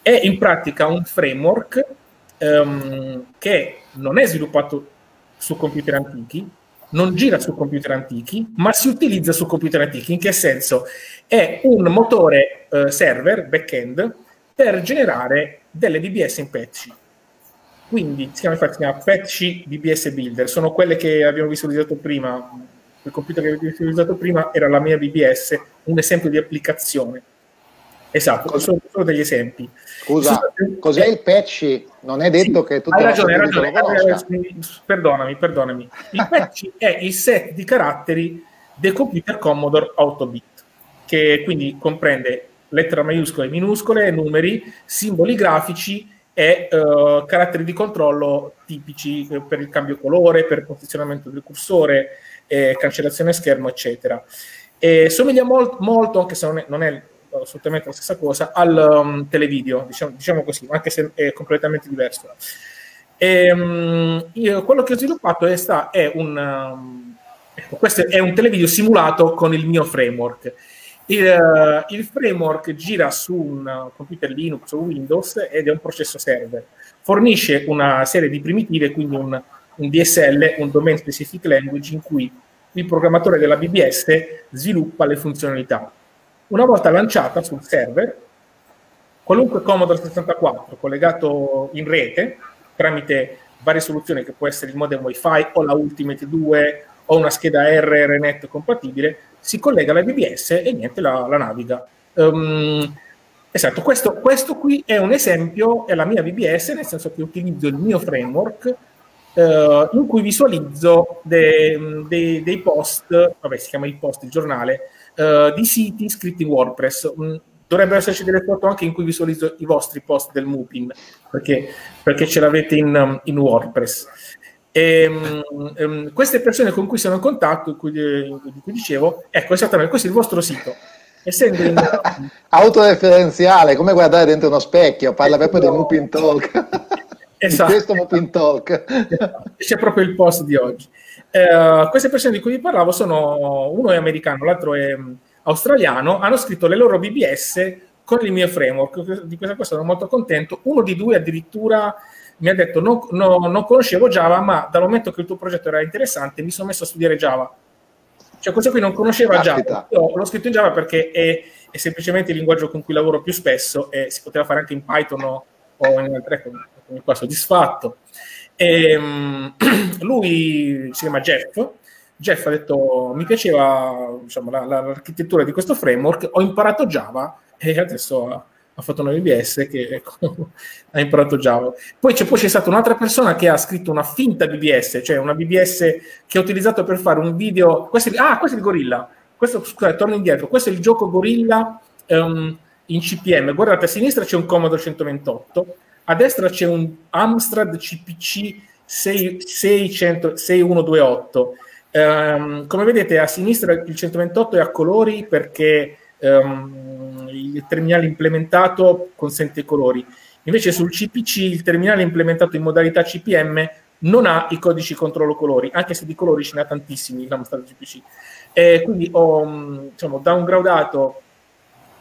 È in pratica un framework um, che non è sviluppato su computer antichi, non gira su computer antichi, ma si utilizza su computer antichi. In che senso? È un motore eh, server, back-end, per generare delle BBS in patch. Quindi si chiama, infatti, si chiama patch BBS Builder, sono quelle che abbiamo visualizzato prima. Il computer che abbiamo visualizzato prima era la mia BBS, un esempio di applicazione. Esatto, sono solo degli esempi. Scusa, cos'è il patch? Non è detto sì, che tu hai ragione, hai ragione. Perdonami, perdonami. Il patch è il set di caratteri del computer Commodore 8 bit, che quindi comprende lettere maiuscole e minuscole, numeri, simboli grafici e uh, caratteri di controllo tipici per il cambio colore, per il posizionamento del cursore, eh, cancellazione schermo, eccetera. E somiglia molt, molto, anche se non è, non è assolutamente la stessa cosa, al um, televideo, diciamo, diciamo, così, anche se è completamente diverso. E, um, io, quello che ho sviluppato è, sta, è un... Um, questo è un televideo simulato con il mio framework. Il, uh, il, framework gira su un computer Linux o Windows ed è un processo server. Fornisce una serie di primitive, quindi un, un DSL, un Domain Specific Language, in cui il programmatore della BBS sviluppa le funzionalità. Una volta lanciata sul server, qualunque Commodore 64 collegato in rete tramite varie soluzioni che può essere il modem WiFi o la Ultimate 2 o una scheda RRNet compatibile, si collega alla BBS e niente, la, la naviga. Um, esatto, questo, questo, qui è un esempio, è la mia BBS, nel senso che utilizzo il mio framework uh, in cui visualizzo de, de, dei post, vabbè si chiama il post, il giornale, uh, di siti scritti in WordPress. Um, dovrebbero esserci delle foto anche in cui visualizzo i vostri post del Mupin, perché, perché ce l'avete in, um, in WordPress. E, um, um, queste persone con cui sono in contatto, di cui, di cui dicevo, ecco esattamente, questo è il vostro sito. Essendo in, autoreferenziale, come guardare dentro uno specchio, parla proprio no. di Mupin Talk. Esatto. questo Mupin Talk. C'è proprio il post di oggi. Eh, queste persone di cui vi parlavo sono uno è americano, l'altro è mm, australiano, hanno scritto le loro BBS con il mio framework. Di questa cosa sono molto contento. Uno di due addirittura mi ha detto no, no, non conoscevo Java, ma dal momento che il tuo progetto era interessante mi sono messo a studiare Java. Cioè questo qui non conosceva Java. Io l'ho scritto in Java perché è, è, semplicemente il linguaggio con cui lavoro più spesso e si poteva fare anche in Python o, o in altre cose. Mi qua soddisfatto. E, um, lui si chiama Jeff. Jeff ha detto: Mi piaceva diciamo, la, la, l'architettura di questo framework, ho imparato Java e adesso ha, fatto una BBS che ecco, ha imparato Java. Poi c'è, poi c'è, stata un'altra persona che ha scritto una finta BBS, cioè una BBS che ha utilizzato per fare un video. Questo ah, questo è il Gorilla. Questo, scusate, torno indietro. Questo è il gioco Gorilla um, in CPM. Guardate, a sinistra c'è un Commodore 128 a destra c'è un Amstrad CPC 6, 600, 6128. Um, come vedete a sinistra il 128 è a colori perché um, il terminale implementato consente i colori. Invece sul CPC il terminale implementato in modalità CPM non ha i codici controllo colori, anche se di colori ce ne ha tantissimi l'Amstrad CPC. E quindi ho diciamo, downgradato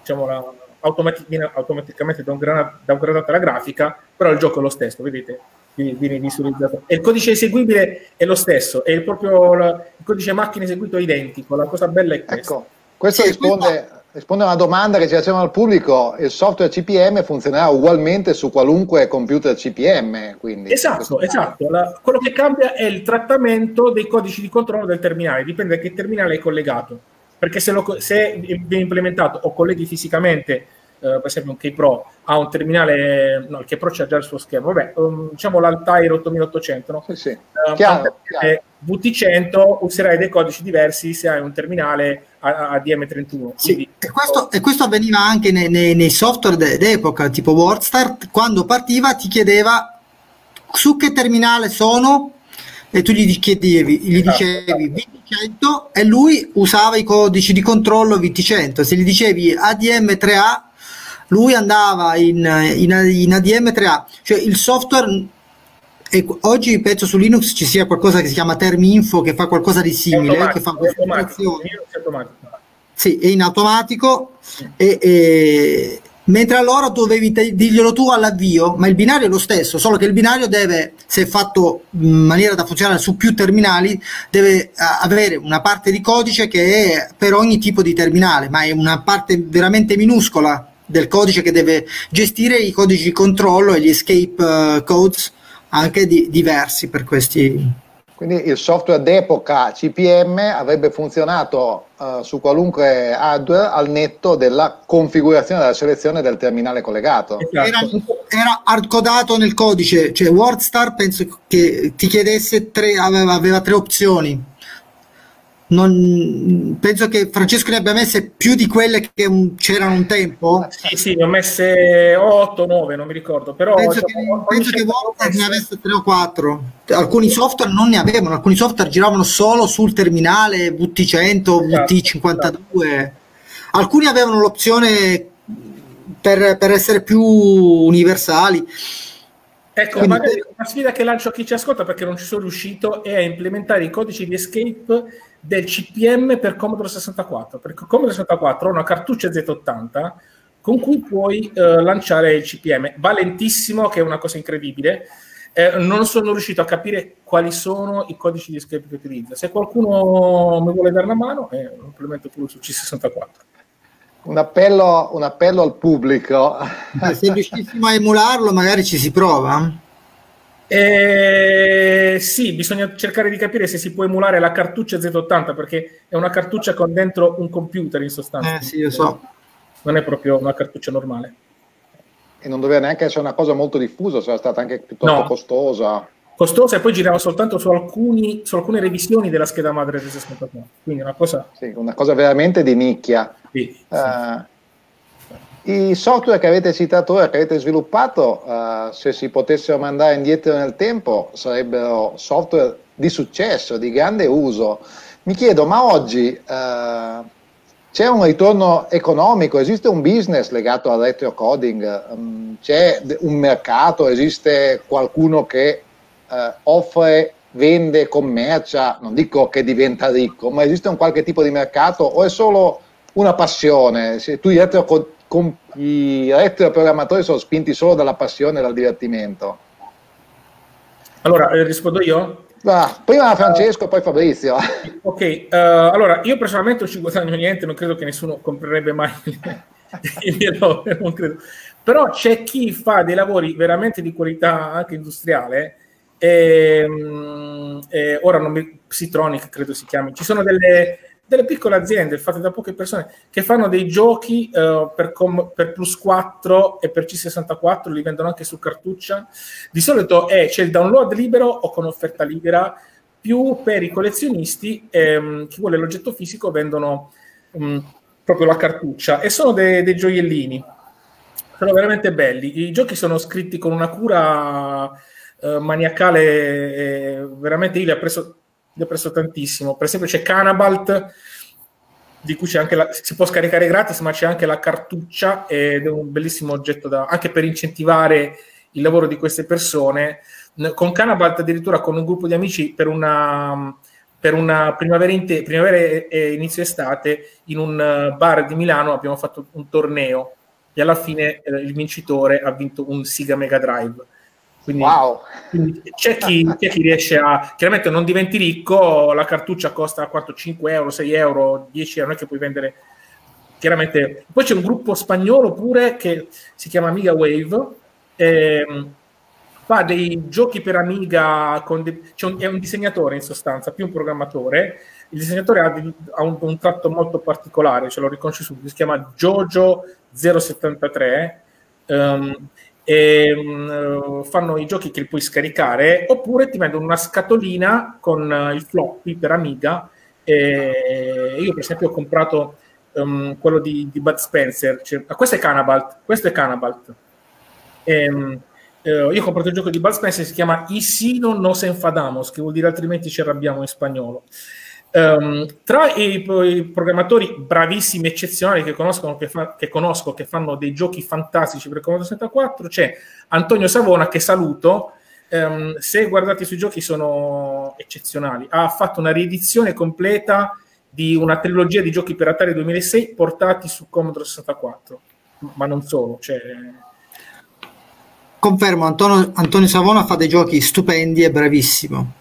diciamo, la, automatic- viene automaticamente downgradata la grafica, però il gioco è lo stesso, vedete? Viene visualizzato. E il codice eseguibile è lo stesso, è proprio il codice macchina eseguito è identico. La cosa bella è questa. Ecco, questo risponde, risponde a una domanda che ci facevano al pubblico. Il software CPM funzionerà ugualmente su qualunque computer CPM. Quindi, esatto, esatto. La, quello che cambia è il trattamento dei codici di controllo del terminale, dipende da che terminale è collegato perché se, lo, se viene implementato o colleghi fisicamente per esempio un K-Pro ha un terminale, no, il K-Pro c'è già il suo schermo, vabbè, um, diciamo l'Altair 8800, no? Sì, sì. Uh, chiaro, chiaro. VT100 userai dei codici diversi se hai un terminale ADM31. Sì, e, questo, e, questo, avveniva anche nei, nei, nei software d'epoca, tipo WordStart, quando partiva ti chiedeva su che terminale sono e tu gli chiedevi, gli esatto. dicevi VT100 e lui usava i codici di controllo VT100. Se gli dicevi ADM3A, lui andava in, in, in ADM3A. Cioè il software e oggi penso su Linux ci sia qualcosa che si chiama Terminfo che fa qualcosa di simile, che fa questa Sì, è in automatico e, e, mentre allora dovevi dirglielo tu all'avvio, ma il binario è lo stesso, solo che il binario deve, se è fatto in maniera da funzionare su più terminali, deve avere una parte di codice che è per ogni tipo di terminale, ma è una parte veramente minuscola del codice che deve gestire i codici di controllo e gli escape uh, codes anche di, diversi per questi quindi il software d'epoca CPM avrebbe funzionato uh, su qualunque hardware al netto della configurazione della selezione del terminale collegato. Esatto. Era, era hardcodato nel codice, cioè WordStar penso che ti chiedesse tre, aveva, aveva tre opzioni non, penso che Francesco ne abbia messe più di quelle che c'erano un tempo. Sì, sì, ne ho messe 8, 9, non mi ricordo. Però penso diciamo, che, penso che Walter ne avesse 3 o 4. Alcuni software non ne avevano, alcuni software giravano solo sul terminale VT100, esatto, VT52. Esatto. Alcuni avevano l'opzione per, per essere più universali. Ecco, Quindi, magari una sfida che lancio a chi ci ascolta perché non ci sono riuscito è a implementare i codici di escape del CPM per Commodore 64, perché Commodore 64 ha una cartuccia Z80 con cui puoi eh, lanciare il CPM. Va lentissimo, che è una cosa incredibile. Eh, non sono riuscito a capire quali sono i codici di escape che utilizza. Se qualcuno mi vuole dare una mano, eh, lo implemento pure su C64. Un appello, un appello al pubblico. se riuscissimo a emularlo, magari ci si prova. Eh, sì, bisogna cercare di capire se si può emulare la cartuccia Z80 perché è una cartuccia con dentro un computer in sostanza. Eh sì, io so. Non è proprio una cartuccia normale. E non doveva neanche essere una cosa molto diffusa, sarà stata anche piuttosto no. costosa. Costosa e poi girava soltanto su, alcuni, su alcune revisioni della scheda madre del 64. Quindi una cosa... Sì, una cosa veramente di nicchia. Sì, sì. Uh, i software che avete citato ora, che avete sviluppato, uh, se si potessero mandare indietro nel tempo, sarebbero software di successo, di grande uso. Mi chiedo, ma oggi uh, c'è un ritorno economico? Esiste un business legato al retrocoding? Um, c'è un mercato? Esiste qualcuno che uh, offre, vende, commercia? Non dico che diventa ricco, ma esiste un qualche tipo di mercato o è solo una passione? Se tu retro com- i retroprogrammatori sono spinti solo dalla passione e dal divertimento. Allora, eh, rispondo io? Ah, prima Francesco, uh, poi Fabrizio. Ok, uh, allora io personalmente non ci guadagno niente, non credo che nessuno comprerebbe mai il mio lavoro, non credo. Però c'è chi fa dei lavori veramente di qualità anche industriale. E, ehm, e ora non mi, Psitronic credo si chiami. Ci sono delle, delle piccole aziende fatte da poche persone che fanno dei giochi uh, per, com- per, Plus 4 e per C64, li vendono anche su cartuccia. Di solito è, c'è il download libero o con offerta libera, più per i collezionisti, ehm, chi vuole l'oggetto fisico vendono um, proprio la cartuccia e sono dei, gioiellini. Sono veramente belli. I giochi sono scritti con una cura uh, maniacale, eh, veramente io li ho preso ne ho preso tantissimo. Per esempio c'è Canabalt, di cui c'è anche la, si può scaricare gratis, ma c'è anche la cartuccia ed è un bellissimo oggetto da, anche per incentivare il lavoro di queste persone. Con Canabalt addirittura con un gruppo di amici per una, per una primavera, inte, primavera e inizio estate in un bar di Milano abbiamo fatto un torneo e alla fine eh, il vincitore ha vinto un Siga Mega Drive quindi, wow. quindi c'è, chi, c'è, chi, riesce a... Chiaramente non diventi ricco, la cartuccia costa 4, 5 euro, 6 euro, 10 euro, non è che puoi vendere... Chiaramente... Poi c'è un gruppo spagnolo pure che si chiama Amiga Wave, ehm, fa dei giochi per Amiga, de... un, è un disegnatore in sostanza, più un programmatore. Il disegnatore ha, ha un, un, tratto molto particolare, ce lo riconosci subito, si chiama Jojo 073. Um, e, um, fanno i giochi che puoi scaricare oppure ti vendono una scatolina con uh, il floppy per Amiga e io per esempio ho comprato um, quello di, di, Bud Spencer cioè, questo è Canabalt questo è Canabalt. E, um, uh, io ho comprato il gioco di Bud Spencer si chiama Isino nos enfadamos che vuol dire altrimenti ci arrabbiamo in spagnolo Um, tra i, i, programmatori bravissimi, eccezionali che, che, fa, che, conosco, che fanno dei giochi fantastici per Commodore 64, c'è Antonio Savona, che saluto. Um, se guardate sui giochi, sono eccezionali. Ha fatto una riedizione completa di una trilogia di giochi per Atari 2006 portati su Commodore 64. ma non solo. Cioè... Confermo, Antonio, Antonio Savona fa dei giochi stupendi e bravissimo.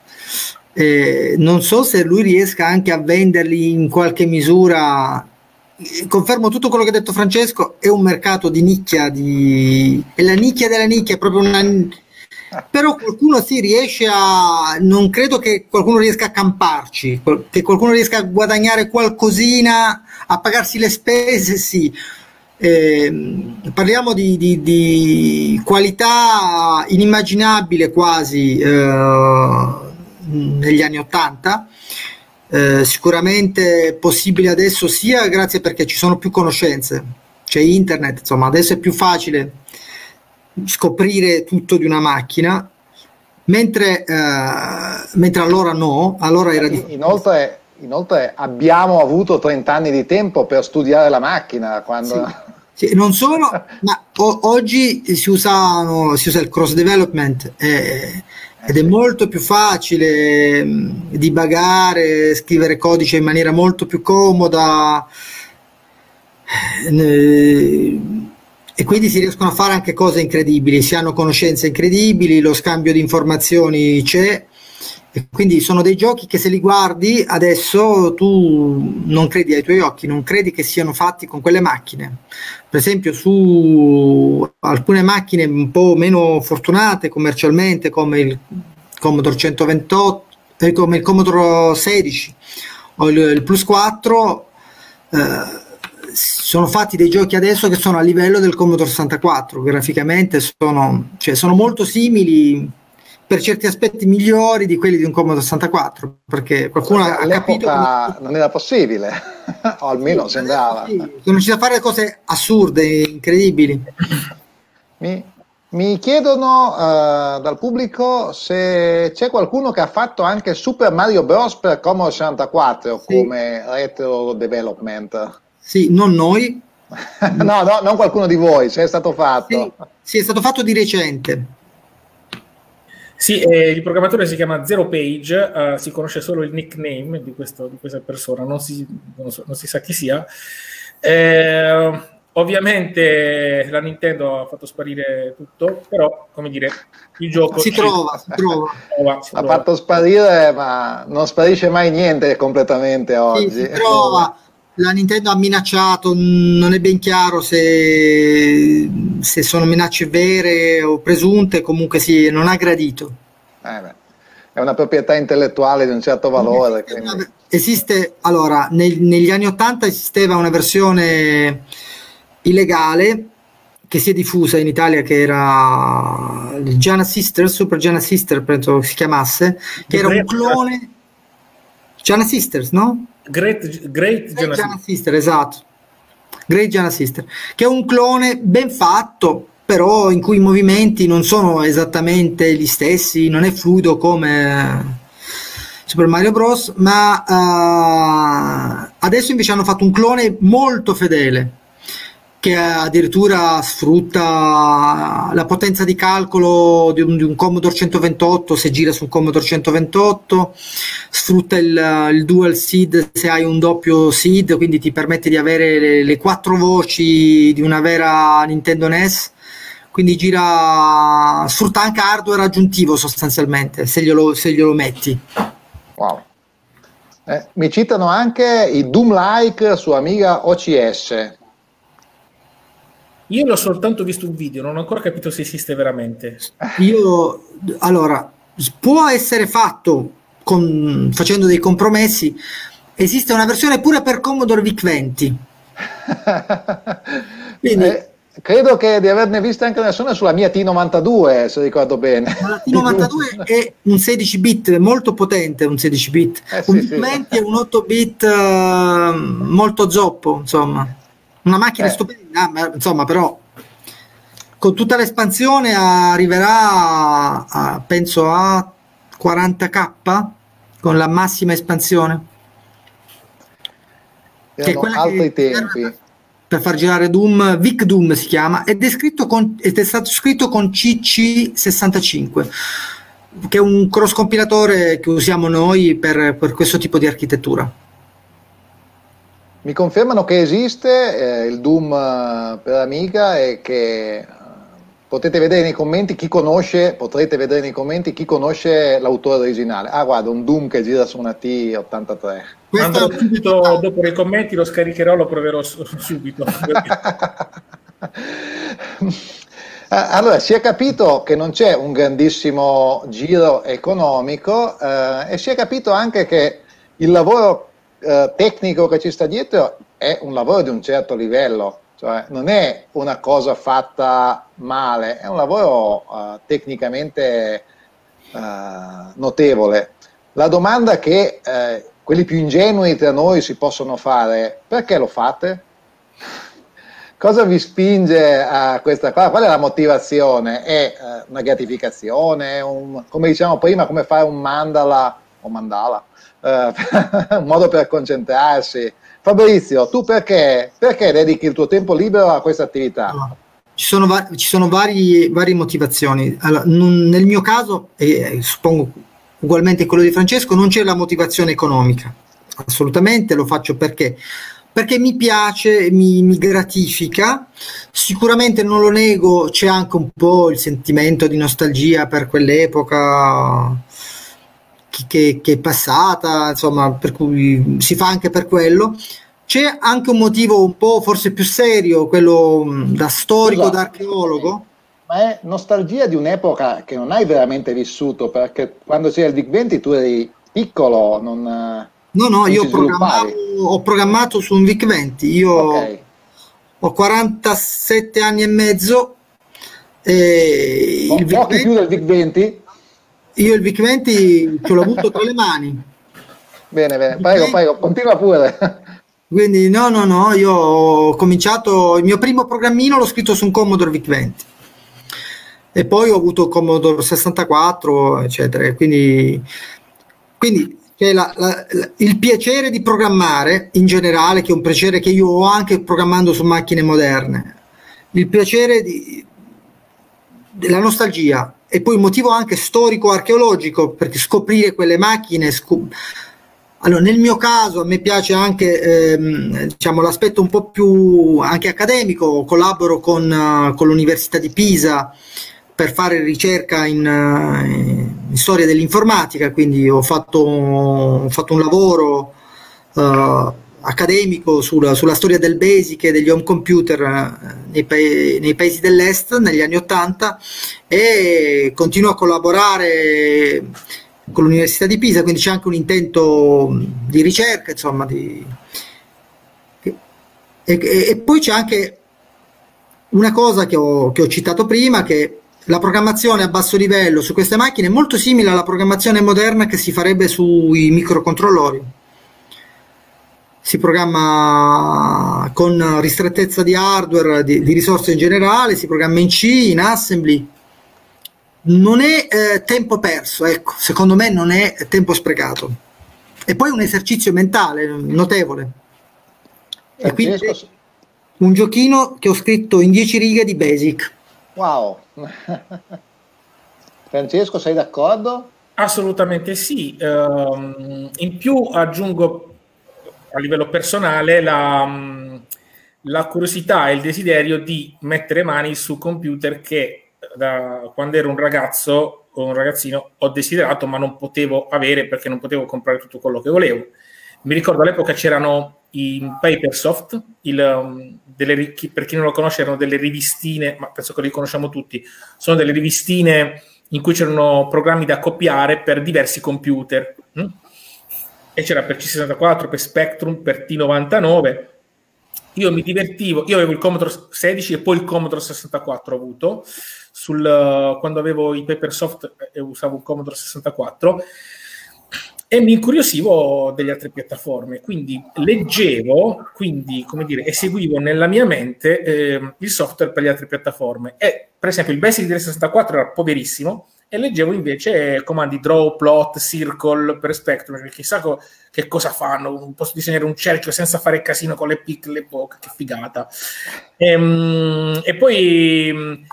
Eh, non so se lui riesca anche a venderli in qualche misura. Confermo tutto quello che ha detto Francesco, è un mercato di nicchia, di... è la nicchia della nicchia, proprio una però qualcuno si riesce a non credo che qualcuno riesca a camparci che qualcuno riesca a guadagnare qualcosina a pagarsi le spese sì eh, parliamo di, di, di, qualità inimmaginabile quasi eh, negli anni 80 eh, sicuramente possibile adesso sia grazie perché ci sono più conoscenze c'è internet insomma adesso è più facile scoprire tutto di una macchina, mentre, eh, mentre allora no, allora era di... Inoltre, inoltre abbiamo avuto 30 anni di tempo per studiare la macchina quando... Sì. Sì, non solo, ma o- oggi si, usano, si usa il cross development eh, ed è molto più facile mm, dibagare, scrivere codice in maniera molto più comoda. Eh, e quindi si riescono a fare anche cose incredibili, si hanno conoscenze incredibili, lo scambio di informazioni c'è. E quindi sono dei giochi che se li guardi adesso tu non credi ai tuoi occhi, non credi che siano fatti con quelle macchine. Per esempio su alcune macchine un po' meno fortunate commercialmente come il Commodore 128, eh, come il Commodore 16 o il, il Plus 4, eh, sono fatti dei giochi adesso che sono a livello del Commodore 64, graficamente sono, cioè, sono molto simili per certi aspetti migliori di quelli di un Commodore 64 perché qualcuno ha capito come... non era possibile o almeno sì, sembrava sì. sono riusciti a fare cose assurde incredibili mi, mi chiedono uh, dal pubblico se c'è qualcuno che ha fatto anche Super Mario Bros per Commodore 64 sì. come retro development sì, non noi. no, no, non qualcuno di voi, se è stato fatto. Sì, sì è stato fatto di recente. Sì, eh, il programmatore si chiama Zero Page, uh, si conosce solo il nickname di, questo, di questa persona, non si, non, so, non si, sa chi sia. Eh, ovviamente la Nintendo ha fatto sparire tutto, però, come dire, il gioco... Si trova, si trova. trova si ha trova. fatto sparire, ma non sparisce mai niente completamente oggi. Si trova la Nintendo ha minacciato, non è ben chiaro se, se sono minacce vere o presunte, comunque sì, non ha gradito. Eh è una proprietà intellettuale di un certo valore. Quindi... Esiste, allora, nel, negli anni 80 esisteva una versione illegale che si è diffusa in Italia che era il Giana Sister, Super Giana Sister penso si chiamasse, che era un clone Giana Sisters, no? Great, Great, Great Giana, Sister, esatto. Great Giana Sister, che è un clone ben fatto, però in cui i movimenti non sono esattamente gli stessi, non è fluido come Super Mario Bros. Ma uh, adesso invece hanno fatto un clone molto fedele che addirittura sfrutta la potenza di calcolo di un, di un, Commodore 128 se gira su un Commodore 128, sfrutta il, il, dual seed se hai un doppio seed, quindi ti permette di avere le, le quattro voci di una vera Nintendo NES, quindi gira, sfrutta anche hardware aggiuntivo sostanzialmente se glielo, se glielo metti. Wow. Eh, mi citano anche i Doom-like su Amiga OCS. Io l'ho soltanto visto un video, non ho ancora capito se esiste veramente. Io, allora, può essere fatto con, facendo dei compromessi. Esiste una versione pure per Commodore VIC-20. Quindi, eh, credo che di averne viste anche una versione sulla mia T92, se ricordo bene. La T92 è un 16 bit molto potente, un 16 bit. Eh, sì, un VIC-20 sì. è un 8 bit uh, molto zoppo, insomma. Una macchina eh. stupenda, ma, insomma, però con tutta l'espansione arriverà a, penso a 40k con la massima espansione. Che è quella altri che tempi. Per far girare Doom, Vic Doom si chiama, ed è, con, ed è stato scritto con CC65 che è un cross compilatore che usiamo noi per, per questo tipo di architettura. Mi confermano che esiste eh, il Doom eh, per Amiga e che eh, potete vedere nei commenti chi conosce, potrete vedere nei commenti chi conosce l'autore originale. Ah, guarda, un Doom che gira su una T83. Andrò subito dopo nei commenti, lo scaricherò, lo proverò subito. Allora, si è capito che non c'è un grandissimo giro economico eh, e si è capito anche che il lavoro eh, tecnico che ci sta dietro è un lavoro di un certo livello, cioè non è una cosa fatta male, è un lavoro eh, tecnicamente eh, notevole. La domanda che eh, quelli più ingenui tra noi si possono fare è perché lo fate? Cosa vi spinge a questa cosa? Qual è la motivazione? È uh, una gratificazione? Un, come diciamo prima, come fare un mandala o mandala? Uh, un modo per concentrarsi. Fabrizio, tu perché, perché dedichi il tuo tempo libero a questa attività? Ci sono, va- ci sono vari, varie motivazioni. Allora, nel mio caso, e suppongo ugualmente quello di Francesco, non c'è la motivazione economica. Assolutamente, lo faccio perché perché mi piace, mi, mi, gratifica. Sicuramente non lo nego, c'è anche un po' il sentimento di nostalgia per quell'epoca che, che, è passata, insomma, per cui si fa anche per quello. C'è anche un motivo un po' forse più serio, quello da storico, Scusa, da archeologo. Ma è nostalgia di un'epoca che non hai veramente vissuto, perché quando c'era il Big 20 tu eri piccolo, non No, no, io ho programmato su un VIC-20, io okay. ho 47 anni e mezzo. E il VIC 20, più del VIC-20? Io il VIC-20 ce l'ho avuto tra le mani. Bene, bene, prego, prego, continua pure. Quindi no, no, no, io ho cominciato, il mio primo programmino l'ho scritto su un Commodore VIC-20 e poi ho avuto Commodore 64, eccetera. Quindi, quindi che la, la, la, il piacere di programmare in generale, che è un piacere che io ho anche programmando su macchine moderne, il piacere di, della nostalgia e poi il motivo anche storico-archeologico, perché scoprire quelle macchine... Scop- allora, nel mio caso a me piace anche ehm, diciamo, l'aspetto un po' più accademico, collaboro con, uh, con l'Università di Pisa per fare ricerca in, uh, in, storia dell'informatica, quindi ho fatto, ho fatto un lavoro uh, accademico sulla, sulla, storia del basic e degli home computer uh, nei, pa- nei, paesi dell'est negli anni 80 e continuo a collaborare con l'Università di Pisa, quindi c'è anche un intento di ricerca, insomma, di... e, e, e, poi c'è anche una cosa che ho, che ho citato prima, che la programmazione a basso livello su queste macchine è molto simile alla programmazione moderna che si farebbe sui microcontrollori. Si programma con ristrettezza di hardware, di, di risorse in generale, si programma in C, in assembly. Non è eh, tempo perso, ecco, secondo me non è tempo sprecato. E poi un esercizio mentale notevole. E quindi un giochino che ho scritto in 10 righe di Basic Wow. Francesco, sei d'accordo? Assolutamente sì. Uh, in più aggiungo a livello personale la, la, curiosità e il desiderio di mettere mani su computer che da quando ero un ragazzo o un ragazzino ho desiderato ma non potevo avere perché non potevo comprare tutto quello che volevo. Mi ricordo all'epoca c'erano i Papersoft, il, um, delle, per chi non lo conosce erano delle rivistine, ma penso che li conosciamo tutti, sono delle rivistine in cui c'erano programmi da copiare per diversi computer. E c'era per C64, per Spectrum, per T99. Io mi divertivo, io avevo il Commodore 16 e poi il Commodore 64 ho avuto, sul, quando avevo i Papersoft e usavo un Commodore 64 e mi incuriosivo delle altre piattaforme, quindi leggevo, quindi come dire, eseguivo nella mia mente eh, il software per le altre piattaforme. E per esempio il Basic 64 era poverissimo e leggevo invece comandi draw, plot, circle per Spectrum, perché chissà co- che cosa fanno, posso disegnare un cerchio senza fare casino con le pic, le bocche, che figata. E, ehm, e poi mh,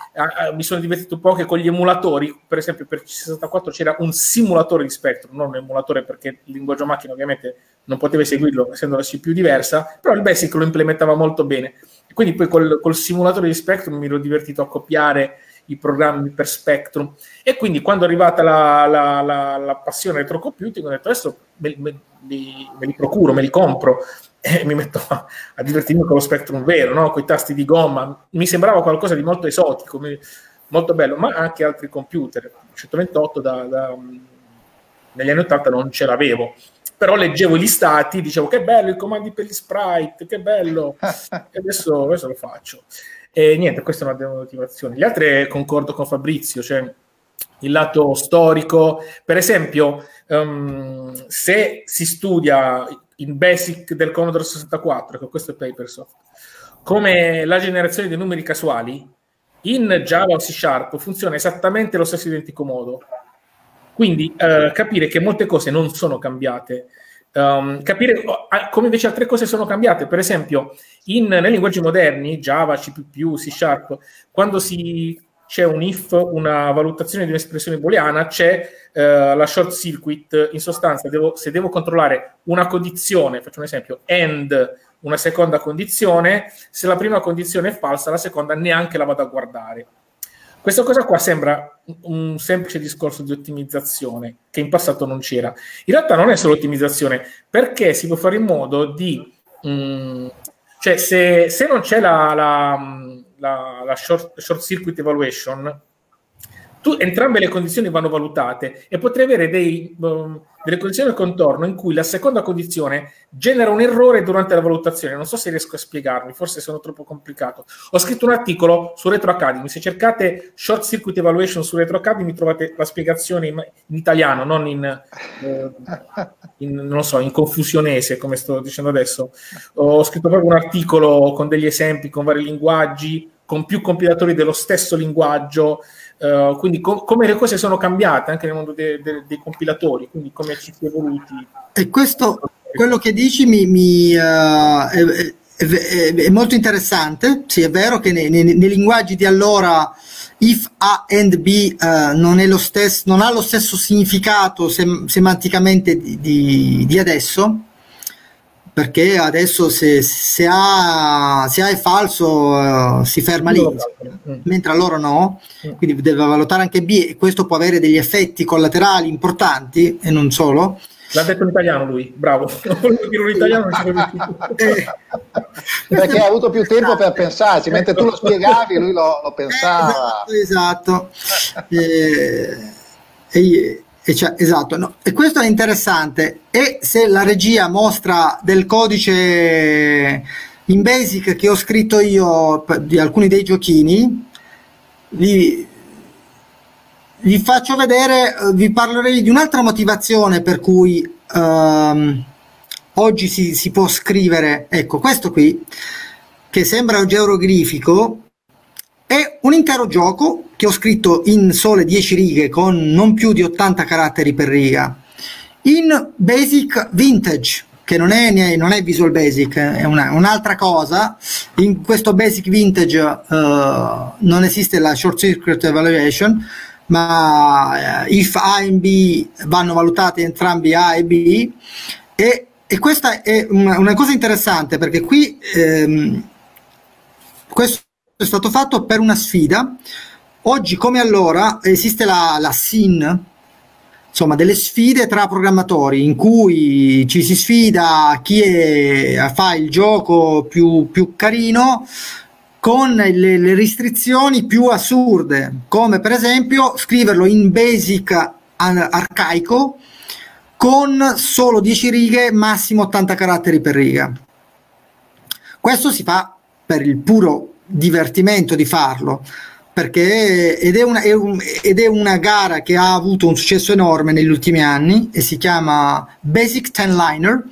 mi sono divertito un po' che con gli emulatori, per esempio per C64 c'era un simulatore di Spectrum, non un emulatore perché il linguaggio macchina ovviamente non poteva eseguirlo essendo la CPU diversa, però il Basic lo implementava molto bene. E quindi poi col, col simulatore di Spectrum mi ero divertito a copiare i programmi per Spectrum. E quindi quando è arrivata la, la, la, la passione retrocomputing ho detto adesso me, me, me, me, li procuro, me li compro e mi metto a, a divertirmi con lo Spectrum vero, no? con i tasti di gomma. Mi sembrava qualcosa di molto esotico, mi, molto bello, ma anche altri computer. 128 da, da, negli anni 80 non ce l'avevo però leggevo gli stati, dicevo che bello i comandi per gli sprite, che bello, e adesso, adesso lo faccio. E niente, questa è una demotivazione. Gli altri concordo con Fabrizio, cioè il lato storico, per esempio, um, se si studia in Basic del Commodore 64, che questo è Papersoft, come la generazione dei numeri casuali, in Java o C Sharp funziona esattamente lo stesso identico modo. Quindi uh, capire che molte cose non sono cambiate Um, capire come invece altre cose sono cambiate. Per esempio, in, nei linguaggi moderni, Java, C++, C Sharp, quando si, c'è un if, una valutazione di un'espressione booleana, c'è uh, la short circuit. In sostanza, devo, se devo controllare una condizione, faccio un esempio, and una seconda condizione, se la prima condizione è falsa, la seconda neanche la vado a guardare. Questa cosa qua sembra un semplice discorso di ottimizzazione che in passato non c'era. In realtà non è solo ottimizzazione, perché si può fare in modo di... Mh, mm, cioè, se, se, non c'è la, la, la, la short, short, circuit evaluation, tu, entrambe le condizioni vanno valutate e potrei avere dei, um, delle condizioni al contorno in cui la seconda condizione genera un errore durante la valutazione. Non so se riesco a spiegarmi, forse sono troppo complicato. Ho scritto un articolo su Retro Academy. Se cercate Short Circuit Evaluation su Retro Academy trovate la spiegazione in, in italiano, non in, eh, in, non so, in confusionese, come sto dicendo adesso. Ho scritto proprio un articolo con degli esempi, con vari linguaggi, con più compilatori dello stesso linguaggio. Uh, quindi com- come le cose sono cambiate anche nel mondo de- de- dei compilatori, quindi come ci si è evoluti. E questo, quello che dici mi, mi, uh, è, è, è, molto interessante, sì è vero che nei, nei, nei linguaggi di allora if A and B uh, non, stesso, non, ha lo stesso significato sem- semanticamente di, di, di adesso, perché adesso se, se, ha, se A è falso uh, si ferma lì, mm. mentre a loro no, mm. quindi deve valutare anche B e questo può avere degli effetti collaterali importanti e non solo. L'ha detto in italiano lui, bravo. dire in italiano non. Perché ha avuto più tempo per pensarci, mentre tu lo spiegavi lui lo, lo pensava. Eh, esatto, esatto. eh, e, e cioè, esatto, no. e questo è interessante. E se la regia mostra del codice in Basic che ho scritto io di alcuni dei giochini, vi, vi faccio vedere, vi parlerei di un'altra motivazione per cui um, oggi si, si, può scrivere, ecco questo qui, che sembra geroglifico, è un intero gioco che ho scritto in sole 10 righe con non più di 80 caratteri per riga in Basic Vintage che non è, non è Visual Basic, è una, un'altra cosa. In questo Basic Vintage uh, non esiste la Short Circuit Evaluation, ma uh, if A e B vanno valutati entrambi A e B. E, e questa è una, una, cosa interessante perché qui ehm, questo è stato fatto per una sfida. Oggi come allora esiste la, la SIN, insomma delle sfide tra programmatori in cui ci si sfida chi è, fa il gioco più, più carino con le, le, restrizioni più assurde, come per esempio scriverlo in basic arcaico con solo 10 righe, massimo 80 caratteri per riga. Questo si fa per il puro divertimento di farlo, perché ed è, una, è un, ed è una gara che ha avuto un successo enorme negli ultimi anni e si chiama Basic Ten Liner.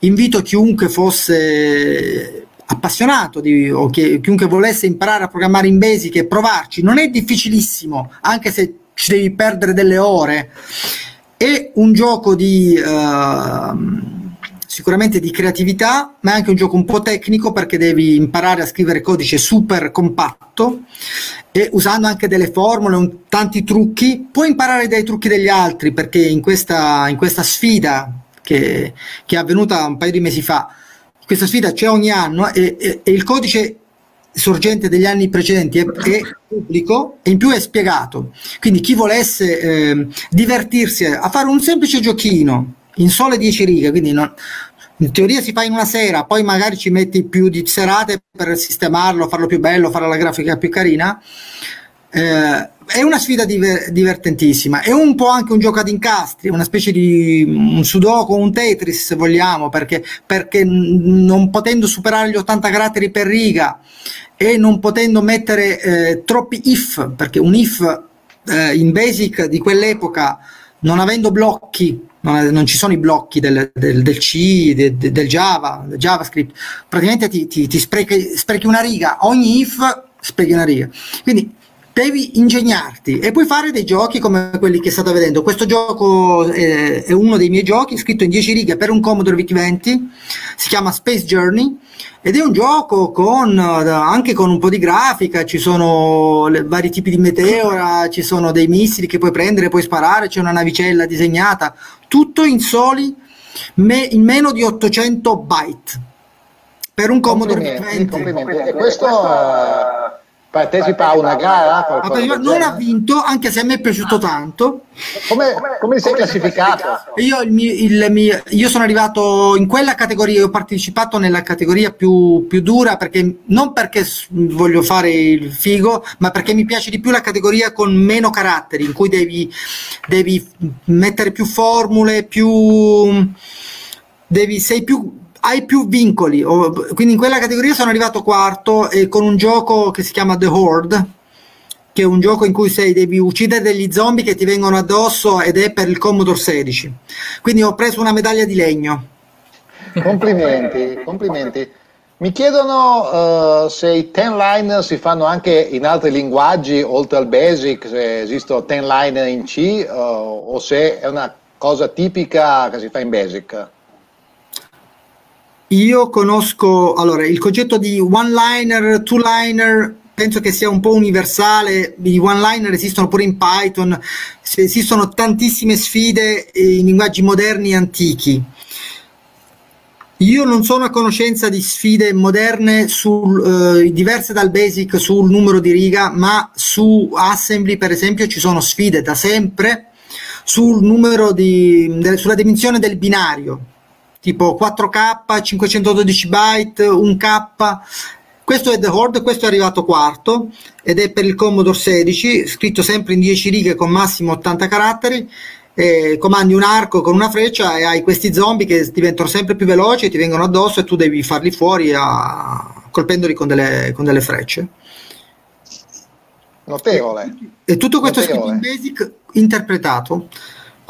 Invito chiunque fosse appassionato di, o che, chiunque volesse imparare a programmare in Basic e provarci. Non è difficilissimo, anche se ci devi perdere delle ore. È un gioco di uh, sicuramente di creatività, ma è anche un gioco un po' tecnico perché devi imparare a scrivere codice super compatto e usando anche delle formule, un, tanti trucchi. Puoi imparare dai trucchi degli altri perché in questa, in questa sfida che, che, è avvenuta un paio di mesi fa, questa sfida c'è ogni anno e, e, e il codice sorgente degli anni precedenti è, è, pubblico e in più è spiegato. Quindi chi volesse eh, divertirsi a fare un semplice giochino in sole 10 righe, quindi non, in teoria si fa in una sera, poi magari ci metti più di serate per sistemarlo, farlo più bello, fare la grafica più carina. Eh, è una sfida diver- divertentissima, è un po' anche un gioco ad incastri, una specie di un sudoku, un Tetris se vogliamo, perché, perché non potendo superare gli 80 caratteri per riga e non potendo mettere eh, troppi if, perché un if eh, in basic di quell'epoca, non avendo blocchi, non, non ci sono i blocchi del, del, del C, del, del, Java, del JavaScript, praticamente ti, ti, ti sprechi, sprechi, una riga, ogni if sprechi una riga. Quindi devi ingegnarti e puoi fare dei giochi come quelli che state vedendo. Questo gioco è, è uno dei miei giochi, scritto in 10 righe per un Commodore VT20, si chiama Space Journey ed è un gioco con, anche con un po' di grafica, ci sono le, vari tipi di meteora, ci sono dei missili che puoi prendere, puoi sparare, c'è una navicella disegnata, tutto in soli me, in meno di 800 byte per un Commodore complimenti, 20. Complimenti. E questo partecipa a una gara? Non ha vinto, anche se a me è piaciuto tanto. Come, come sei classificato? Io, il mio, il mio, io, sono arrivato in quella categoria, ho partecipato nella categoria più, più, dura, perché non perché voglio fare il figo, ma perché mi piace di più la categoria con meno caratteri, in cui devi, devi mettere più formule, più... Devi, sei più hai più vincoli, quindi in quella categoria sono arrivato quarto e con un gioco che si chiama The Horde, che è un gioco in cui sei, devi uccidere degli zombie che ti vengono addosso ed è per il Commodore 16. Quindi ho preso una medaglia di legno. Complimenti, complimenti. Mi chiedono uh, se i ten liner si fanno anche in altri linguaggi oltre al basic, se esistono ten liner in C uh, o se è una cosa tipica che si fa in basic. Io conosco, allora, il concetto di one-liner, two-liner, penso che sia un po' universale, i one-liner esistono pure in Python, esistono tantissime sfide in linguaggi moderni e antichi. Io non sono a conoscenza di sfide moderne sul, eh, diverse dal basic sul numero di riga, ma su assembly per esempio ci sono sfide da sempre sul numero di, de, sulla dimensione del binario tipo 4K, 512 byte, 1K. Questo è The Horde, questo è arrivato quarto ed è per il Commodore 16, scritto sempre in 10 righe con massimo 80 caratteri. Eh, comandi un arco con una freccia e hai questi zombie che diventano sempre più veloci, ti vengono addosso e tu devi farli fuori a... colpendoli con delle, con delle frecce. Notevole. E tutto questo Notevole. scritto in basic interpretato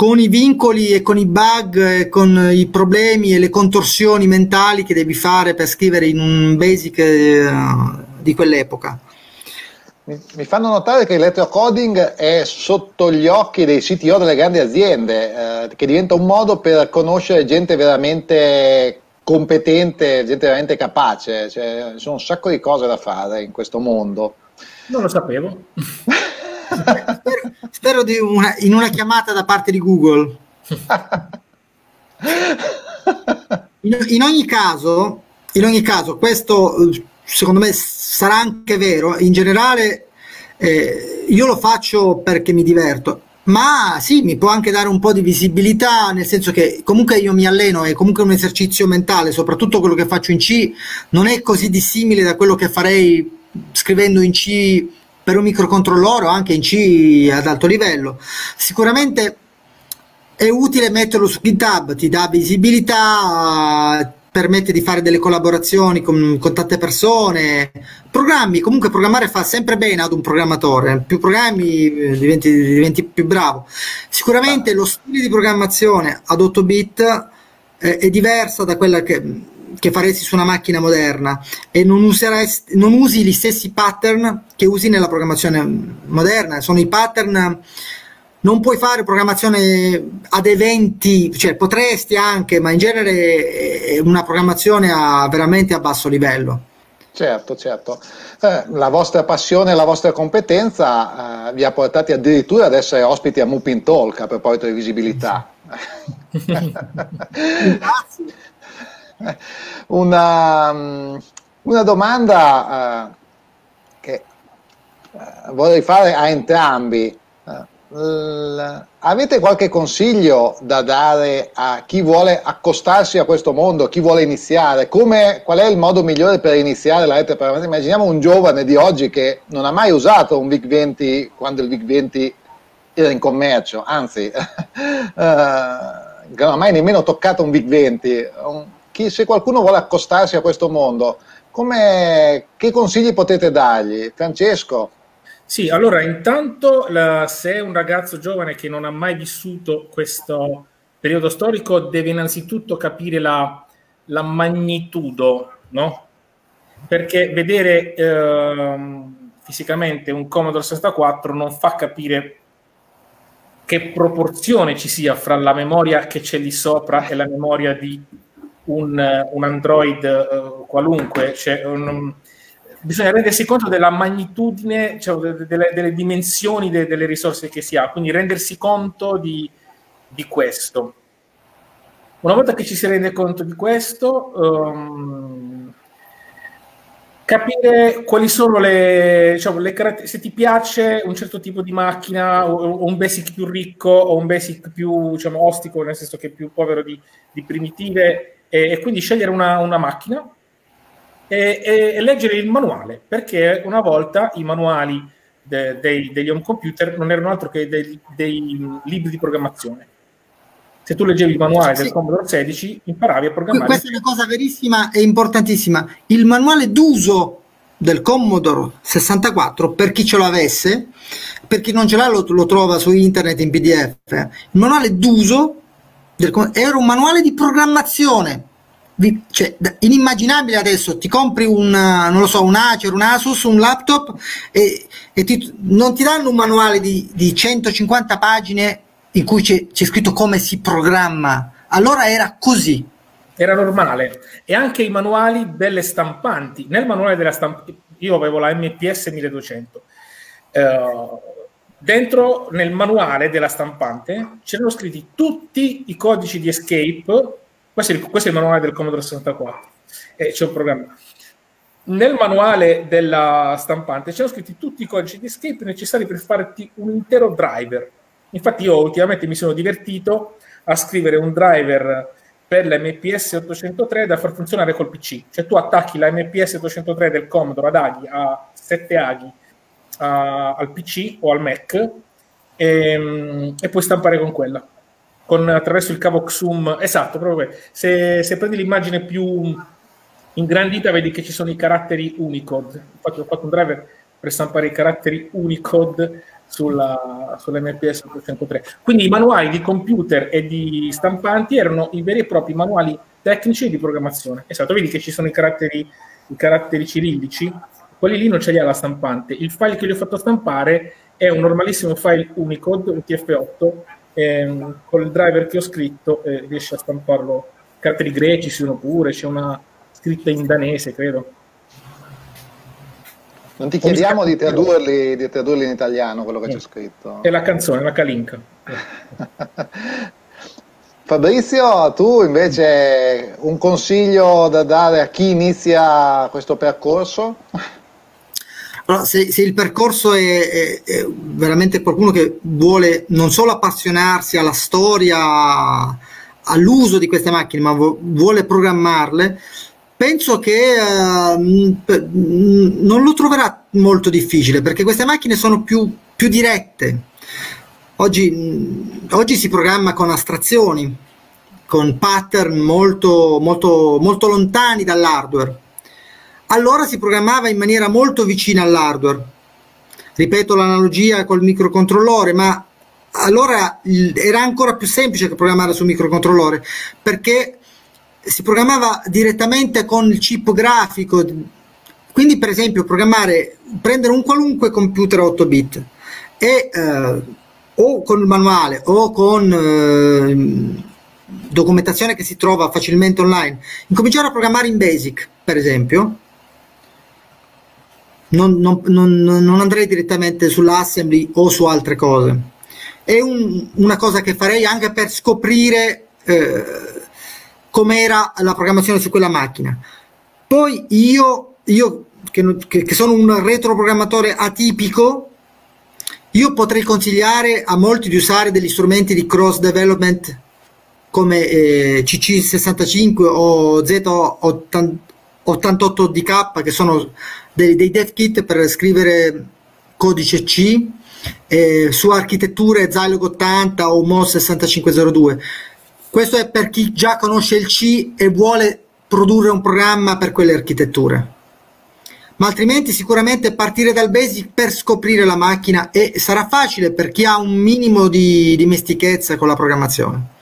con i vincoli e con i bug e con i problemi e le contorsioni mentali che devi fare per scrivere in un basic eh, di quell'epoca. Mi, fanno notare che il retrocoding è sotto gli occhi dei CTO delle grandi aziende, eh, che diventa un modo per conoscere gente veramente competente, gente veramente capace. Cioè, ci sono un sacco di cose da fare in questo mondo. Non lo sapevo. spero, spero di una, in una chiamata da parte di Google. In, in, ogni caso, in ogni caso, questo secondo me sarà anche vero. In generale, eh, io lo faccio perché mi diverto. Ma sì, mi può anche dare un po' di visibilità, nel senso che comunque io mi alleno, è comunque un esercizio mentale, soprattutto quello che faccio in C, non è così dissimile da quello che farei scrivendo in C per un microcontrollore o anche in C ad alto livello. Sicuramente è utile metterlo su GitHub, ti dà visibilità, permette di fare delle collaborazioni con, con, tante persone, programmi, comunque programmare fa sempre bene ad un programmatore, più programmi eh, diventi, diventi più bravo. Sicuramente lo stile di programmazione ad 8 bit eh, è diverso da quella che che faresti su una macchina moderna e non, non usi gli stessi pattern che usi nella programmazione moderna, sono i pattern non puoi fare programmazione ad eventi, cioè potresti anche, ma in genere è una programmazione a, veramente a basso livello. Certo, certo. Eh, la vostra passione e la vostra competenza eh, vi ha portati addirittura ad essere ospiti a Mupin Talk a proposito di visibilità. una, mm, una, domanda eh, che eh, vorrei fare a entrambi. Uh, avete qualche consiglio da dare a chi vuole accostarsi a questo mondo, chi vuole iniziare? Come, qual è il modo migliore per iniziare la rete programmatica? Immaginiamo un giovane di oggi che non ha mai usato un VIC-20 quando il VIC-20 era in commercio, anzi, uh, non ha mai nemmeno toccato un VIC-20. Chi, se qualcuno vuole accostarsi a questo mondo, che consigli potete dargli? Francesco? Sì, allora intanto la, se è un ragazzo giovane che non ha mai vissuto questo periodo storico deve innanzitutto capire la, la magnitudo, no? Perché vedere eh, fisicamente un Commodore 64 non fa capire che proporzione ci sia fra la memoria che c'è lì sopra e la memoria di un, un Android eh, qualunque. Cioè, un, bisogna rendersi conto della magnitudine, cioè delle, delle, dimensioni de, delle risorse che si ha, quindi rendersi conto di, di, questo. Una volta che ci si rende conto di questo, um, capire quali sono le, diciamo, le caratteristiche, se ti piace un certo tipo di macchina o, o, un basic più ricco o un basic più diciamo, ostico, nel senso che più povero di, di primitive, e, e, quindi scegliere una, una macchina e, e, leggere il manuale, perché una volta i manuali de, dei, degli home computer non erano altro che dei, dei, libri di programmazione. Se tu leggevi il manuale sì. del Commodore 16, imparavi a programmare. Questa è una cosa verissima e importantissima. Il manuale d'uso del Commodore 64, per chi ce l'avesse, per chi non ce l'ha lo, lo trova su internet in PDF. Il manuale d'uso era un manuale di programmazione cioè, inimmaginabile adesso ti compri un, non lo so, un Acer, un Asus, un laptop e, e ti, non ti danno un manuale di, di 150 pagine in cui c'è, c'è, scritto come si programma. Allora era così. Era normale. E anche i manuali delle stampanti. Nel manuale della stampante, io avevo la MPS 1200. Uh, dentro nel manuale della stampante c'erano scritti tutti i codici di escape questo è, il, questo è il manuale del Commodore 64 e c'è un programma. Nel manuale della stampante c'erano scritti tutti i codici di escape necessari per farti un intero driver. Infatti io ultimamente mi sono divertito a scrivere un driver per la MPS 803 da far funzionare col PC. Cioè tu attacchi la MPS 803 del Commodore ad aghi, a 7 aghi a, al PC o al Mac e, ehm, e puoi stampare con quella con, attraverso il cavo XUM, esatto, proprio se, se, prendi l'immagine più ingrandita vedi che ci sono i caratteri Unicode, infatti ho fatto un driver per stampare i caratteri Unicode sulla, sull'MPS 803. Quindi i manuali di computer e di stampanti erano i veri e propri manuali tecnici di programmazione. Esatto, vedi che ci sono i caratteri, i caratteri cirillici, quelli lì non ce li ha la stampante. Il file che gli ho fatto stampare è un normalissimo file Unicode, UTF-8, e, con il driver che ho scritto eh, riesce a stamparlo. Caratteri greci sono pure, c'è una scritta in danese, credo. Non ti chiediamo di tradurli, di tradurli, in italiano quello che c'è scritto. È la canzone, la calinca. Fabrizio, tu invece un consiglio da dare a chi inizia questo percorso? Allora, se, se, il percorso è, è, è, veramente qualcuno che vuole non solo appassionarsi alla storia, all'uso di queste macchine, ma vuole programmarle, penso che uh, non lo troverà molto difficile perché queste macchine sono più, più dirette. Oggi, oggi, si programma con astrazioni, con pattern molto, molto, molto lontani dall'hardware allora si programmava in maniera molto vicina all'hardware. Ripeto l'analogia col microcontrollore, ma allora era ancora più semplice che programmare su microcontrollore perché si programmava direttamente con il chip grafico. Quindi, per esempio, programmare, prendere un qualunque computer 8 bit e eh, o con il manuale o con eh, documentazione che si trova facilmente online, incominciare a programmare in Basic, per esempio, non, non, non, non andrei direttamente sull'assembly o su altre cose. È un, una cosa che farei anche per scoprire eh, com'era la programmazione su quella macchina. Poi io, io che, che sono un retroprogrammatore atipico, io potrei consigliare a molti di usare degli strumenti di cross development come eh, CC65 o Z88DK che sono dei, dei dev kit per scrivere codice C eh, su architetture Zilog 80 o MOS 6502. Questo è per chi già conosce il C e vuole produrre un programma per quelle architetture. Ma altrimenti sicuramente partire dal basic per scoprire la macchina e sarà facile per chi ha un minimo di dimestichezza con la programmazione.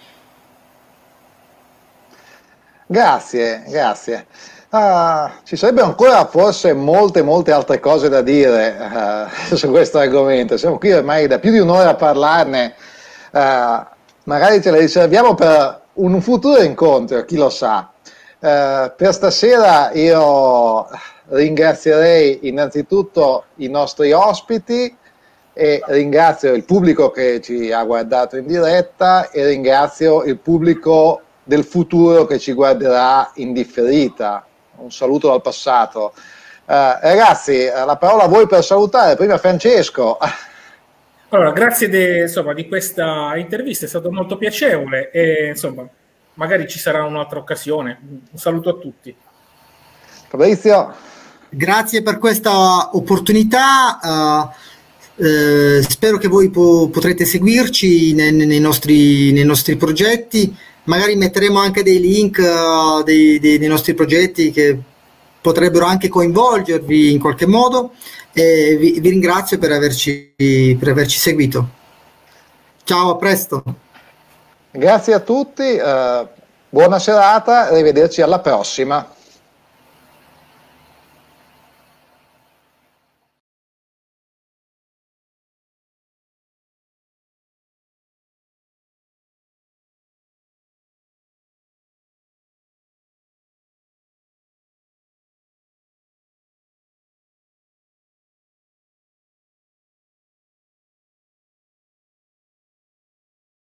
Grazie, grazie. Uh, ci sarebbero ancora forse molte, molte altre cose da dire uh, su questo argomento. Siamo qui ormai da più di un'ora a parlarne. Uh, magari ce le riserviamo per un futuro incontro, chi lo sa. per stasera io ringrazierei innanzitutto i nostri ospiti e ringrazio il pubblico che ci ha guardato in diretta e ringrazio il pubblico del futuro che ci guarderà in differita. Un saluto dal passato. Uh, ragazzi, la parola a voi per salutare. Prima Francesco. Allora, grazie de, insomma, di questa intervista, è stato molto piacevole e insomma, magari ci sarà un'altra occasione. Un saluto a tutti. Fabrizio. Grazie per questa opportunità. Uh, eh, spero che voi po- potrete seguirci nei, nei, nostri, nei nostri progetti magari metteremo anche dei link uh, dei, dei, dei, nostri progetti che potrebbero anche coinvolgervi in qualche modo e vi, vi ringrazio per averci, per averci, seguito. Ciao, a presto. Grazie a tutti, uh, buona serata, arrivederci alla prossima.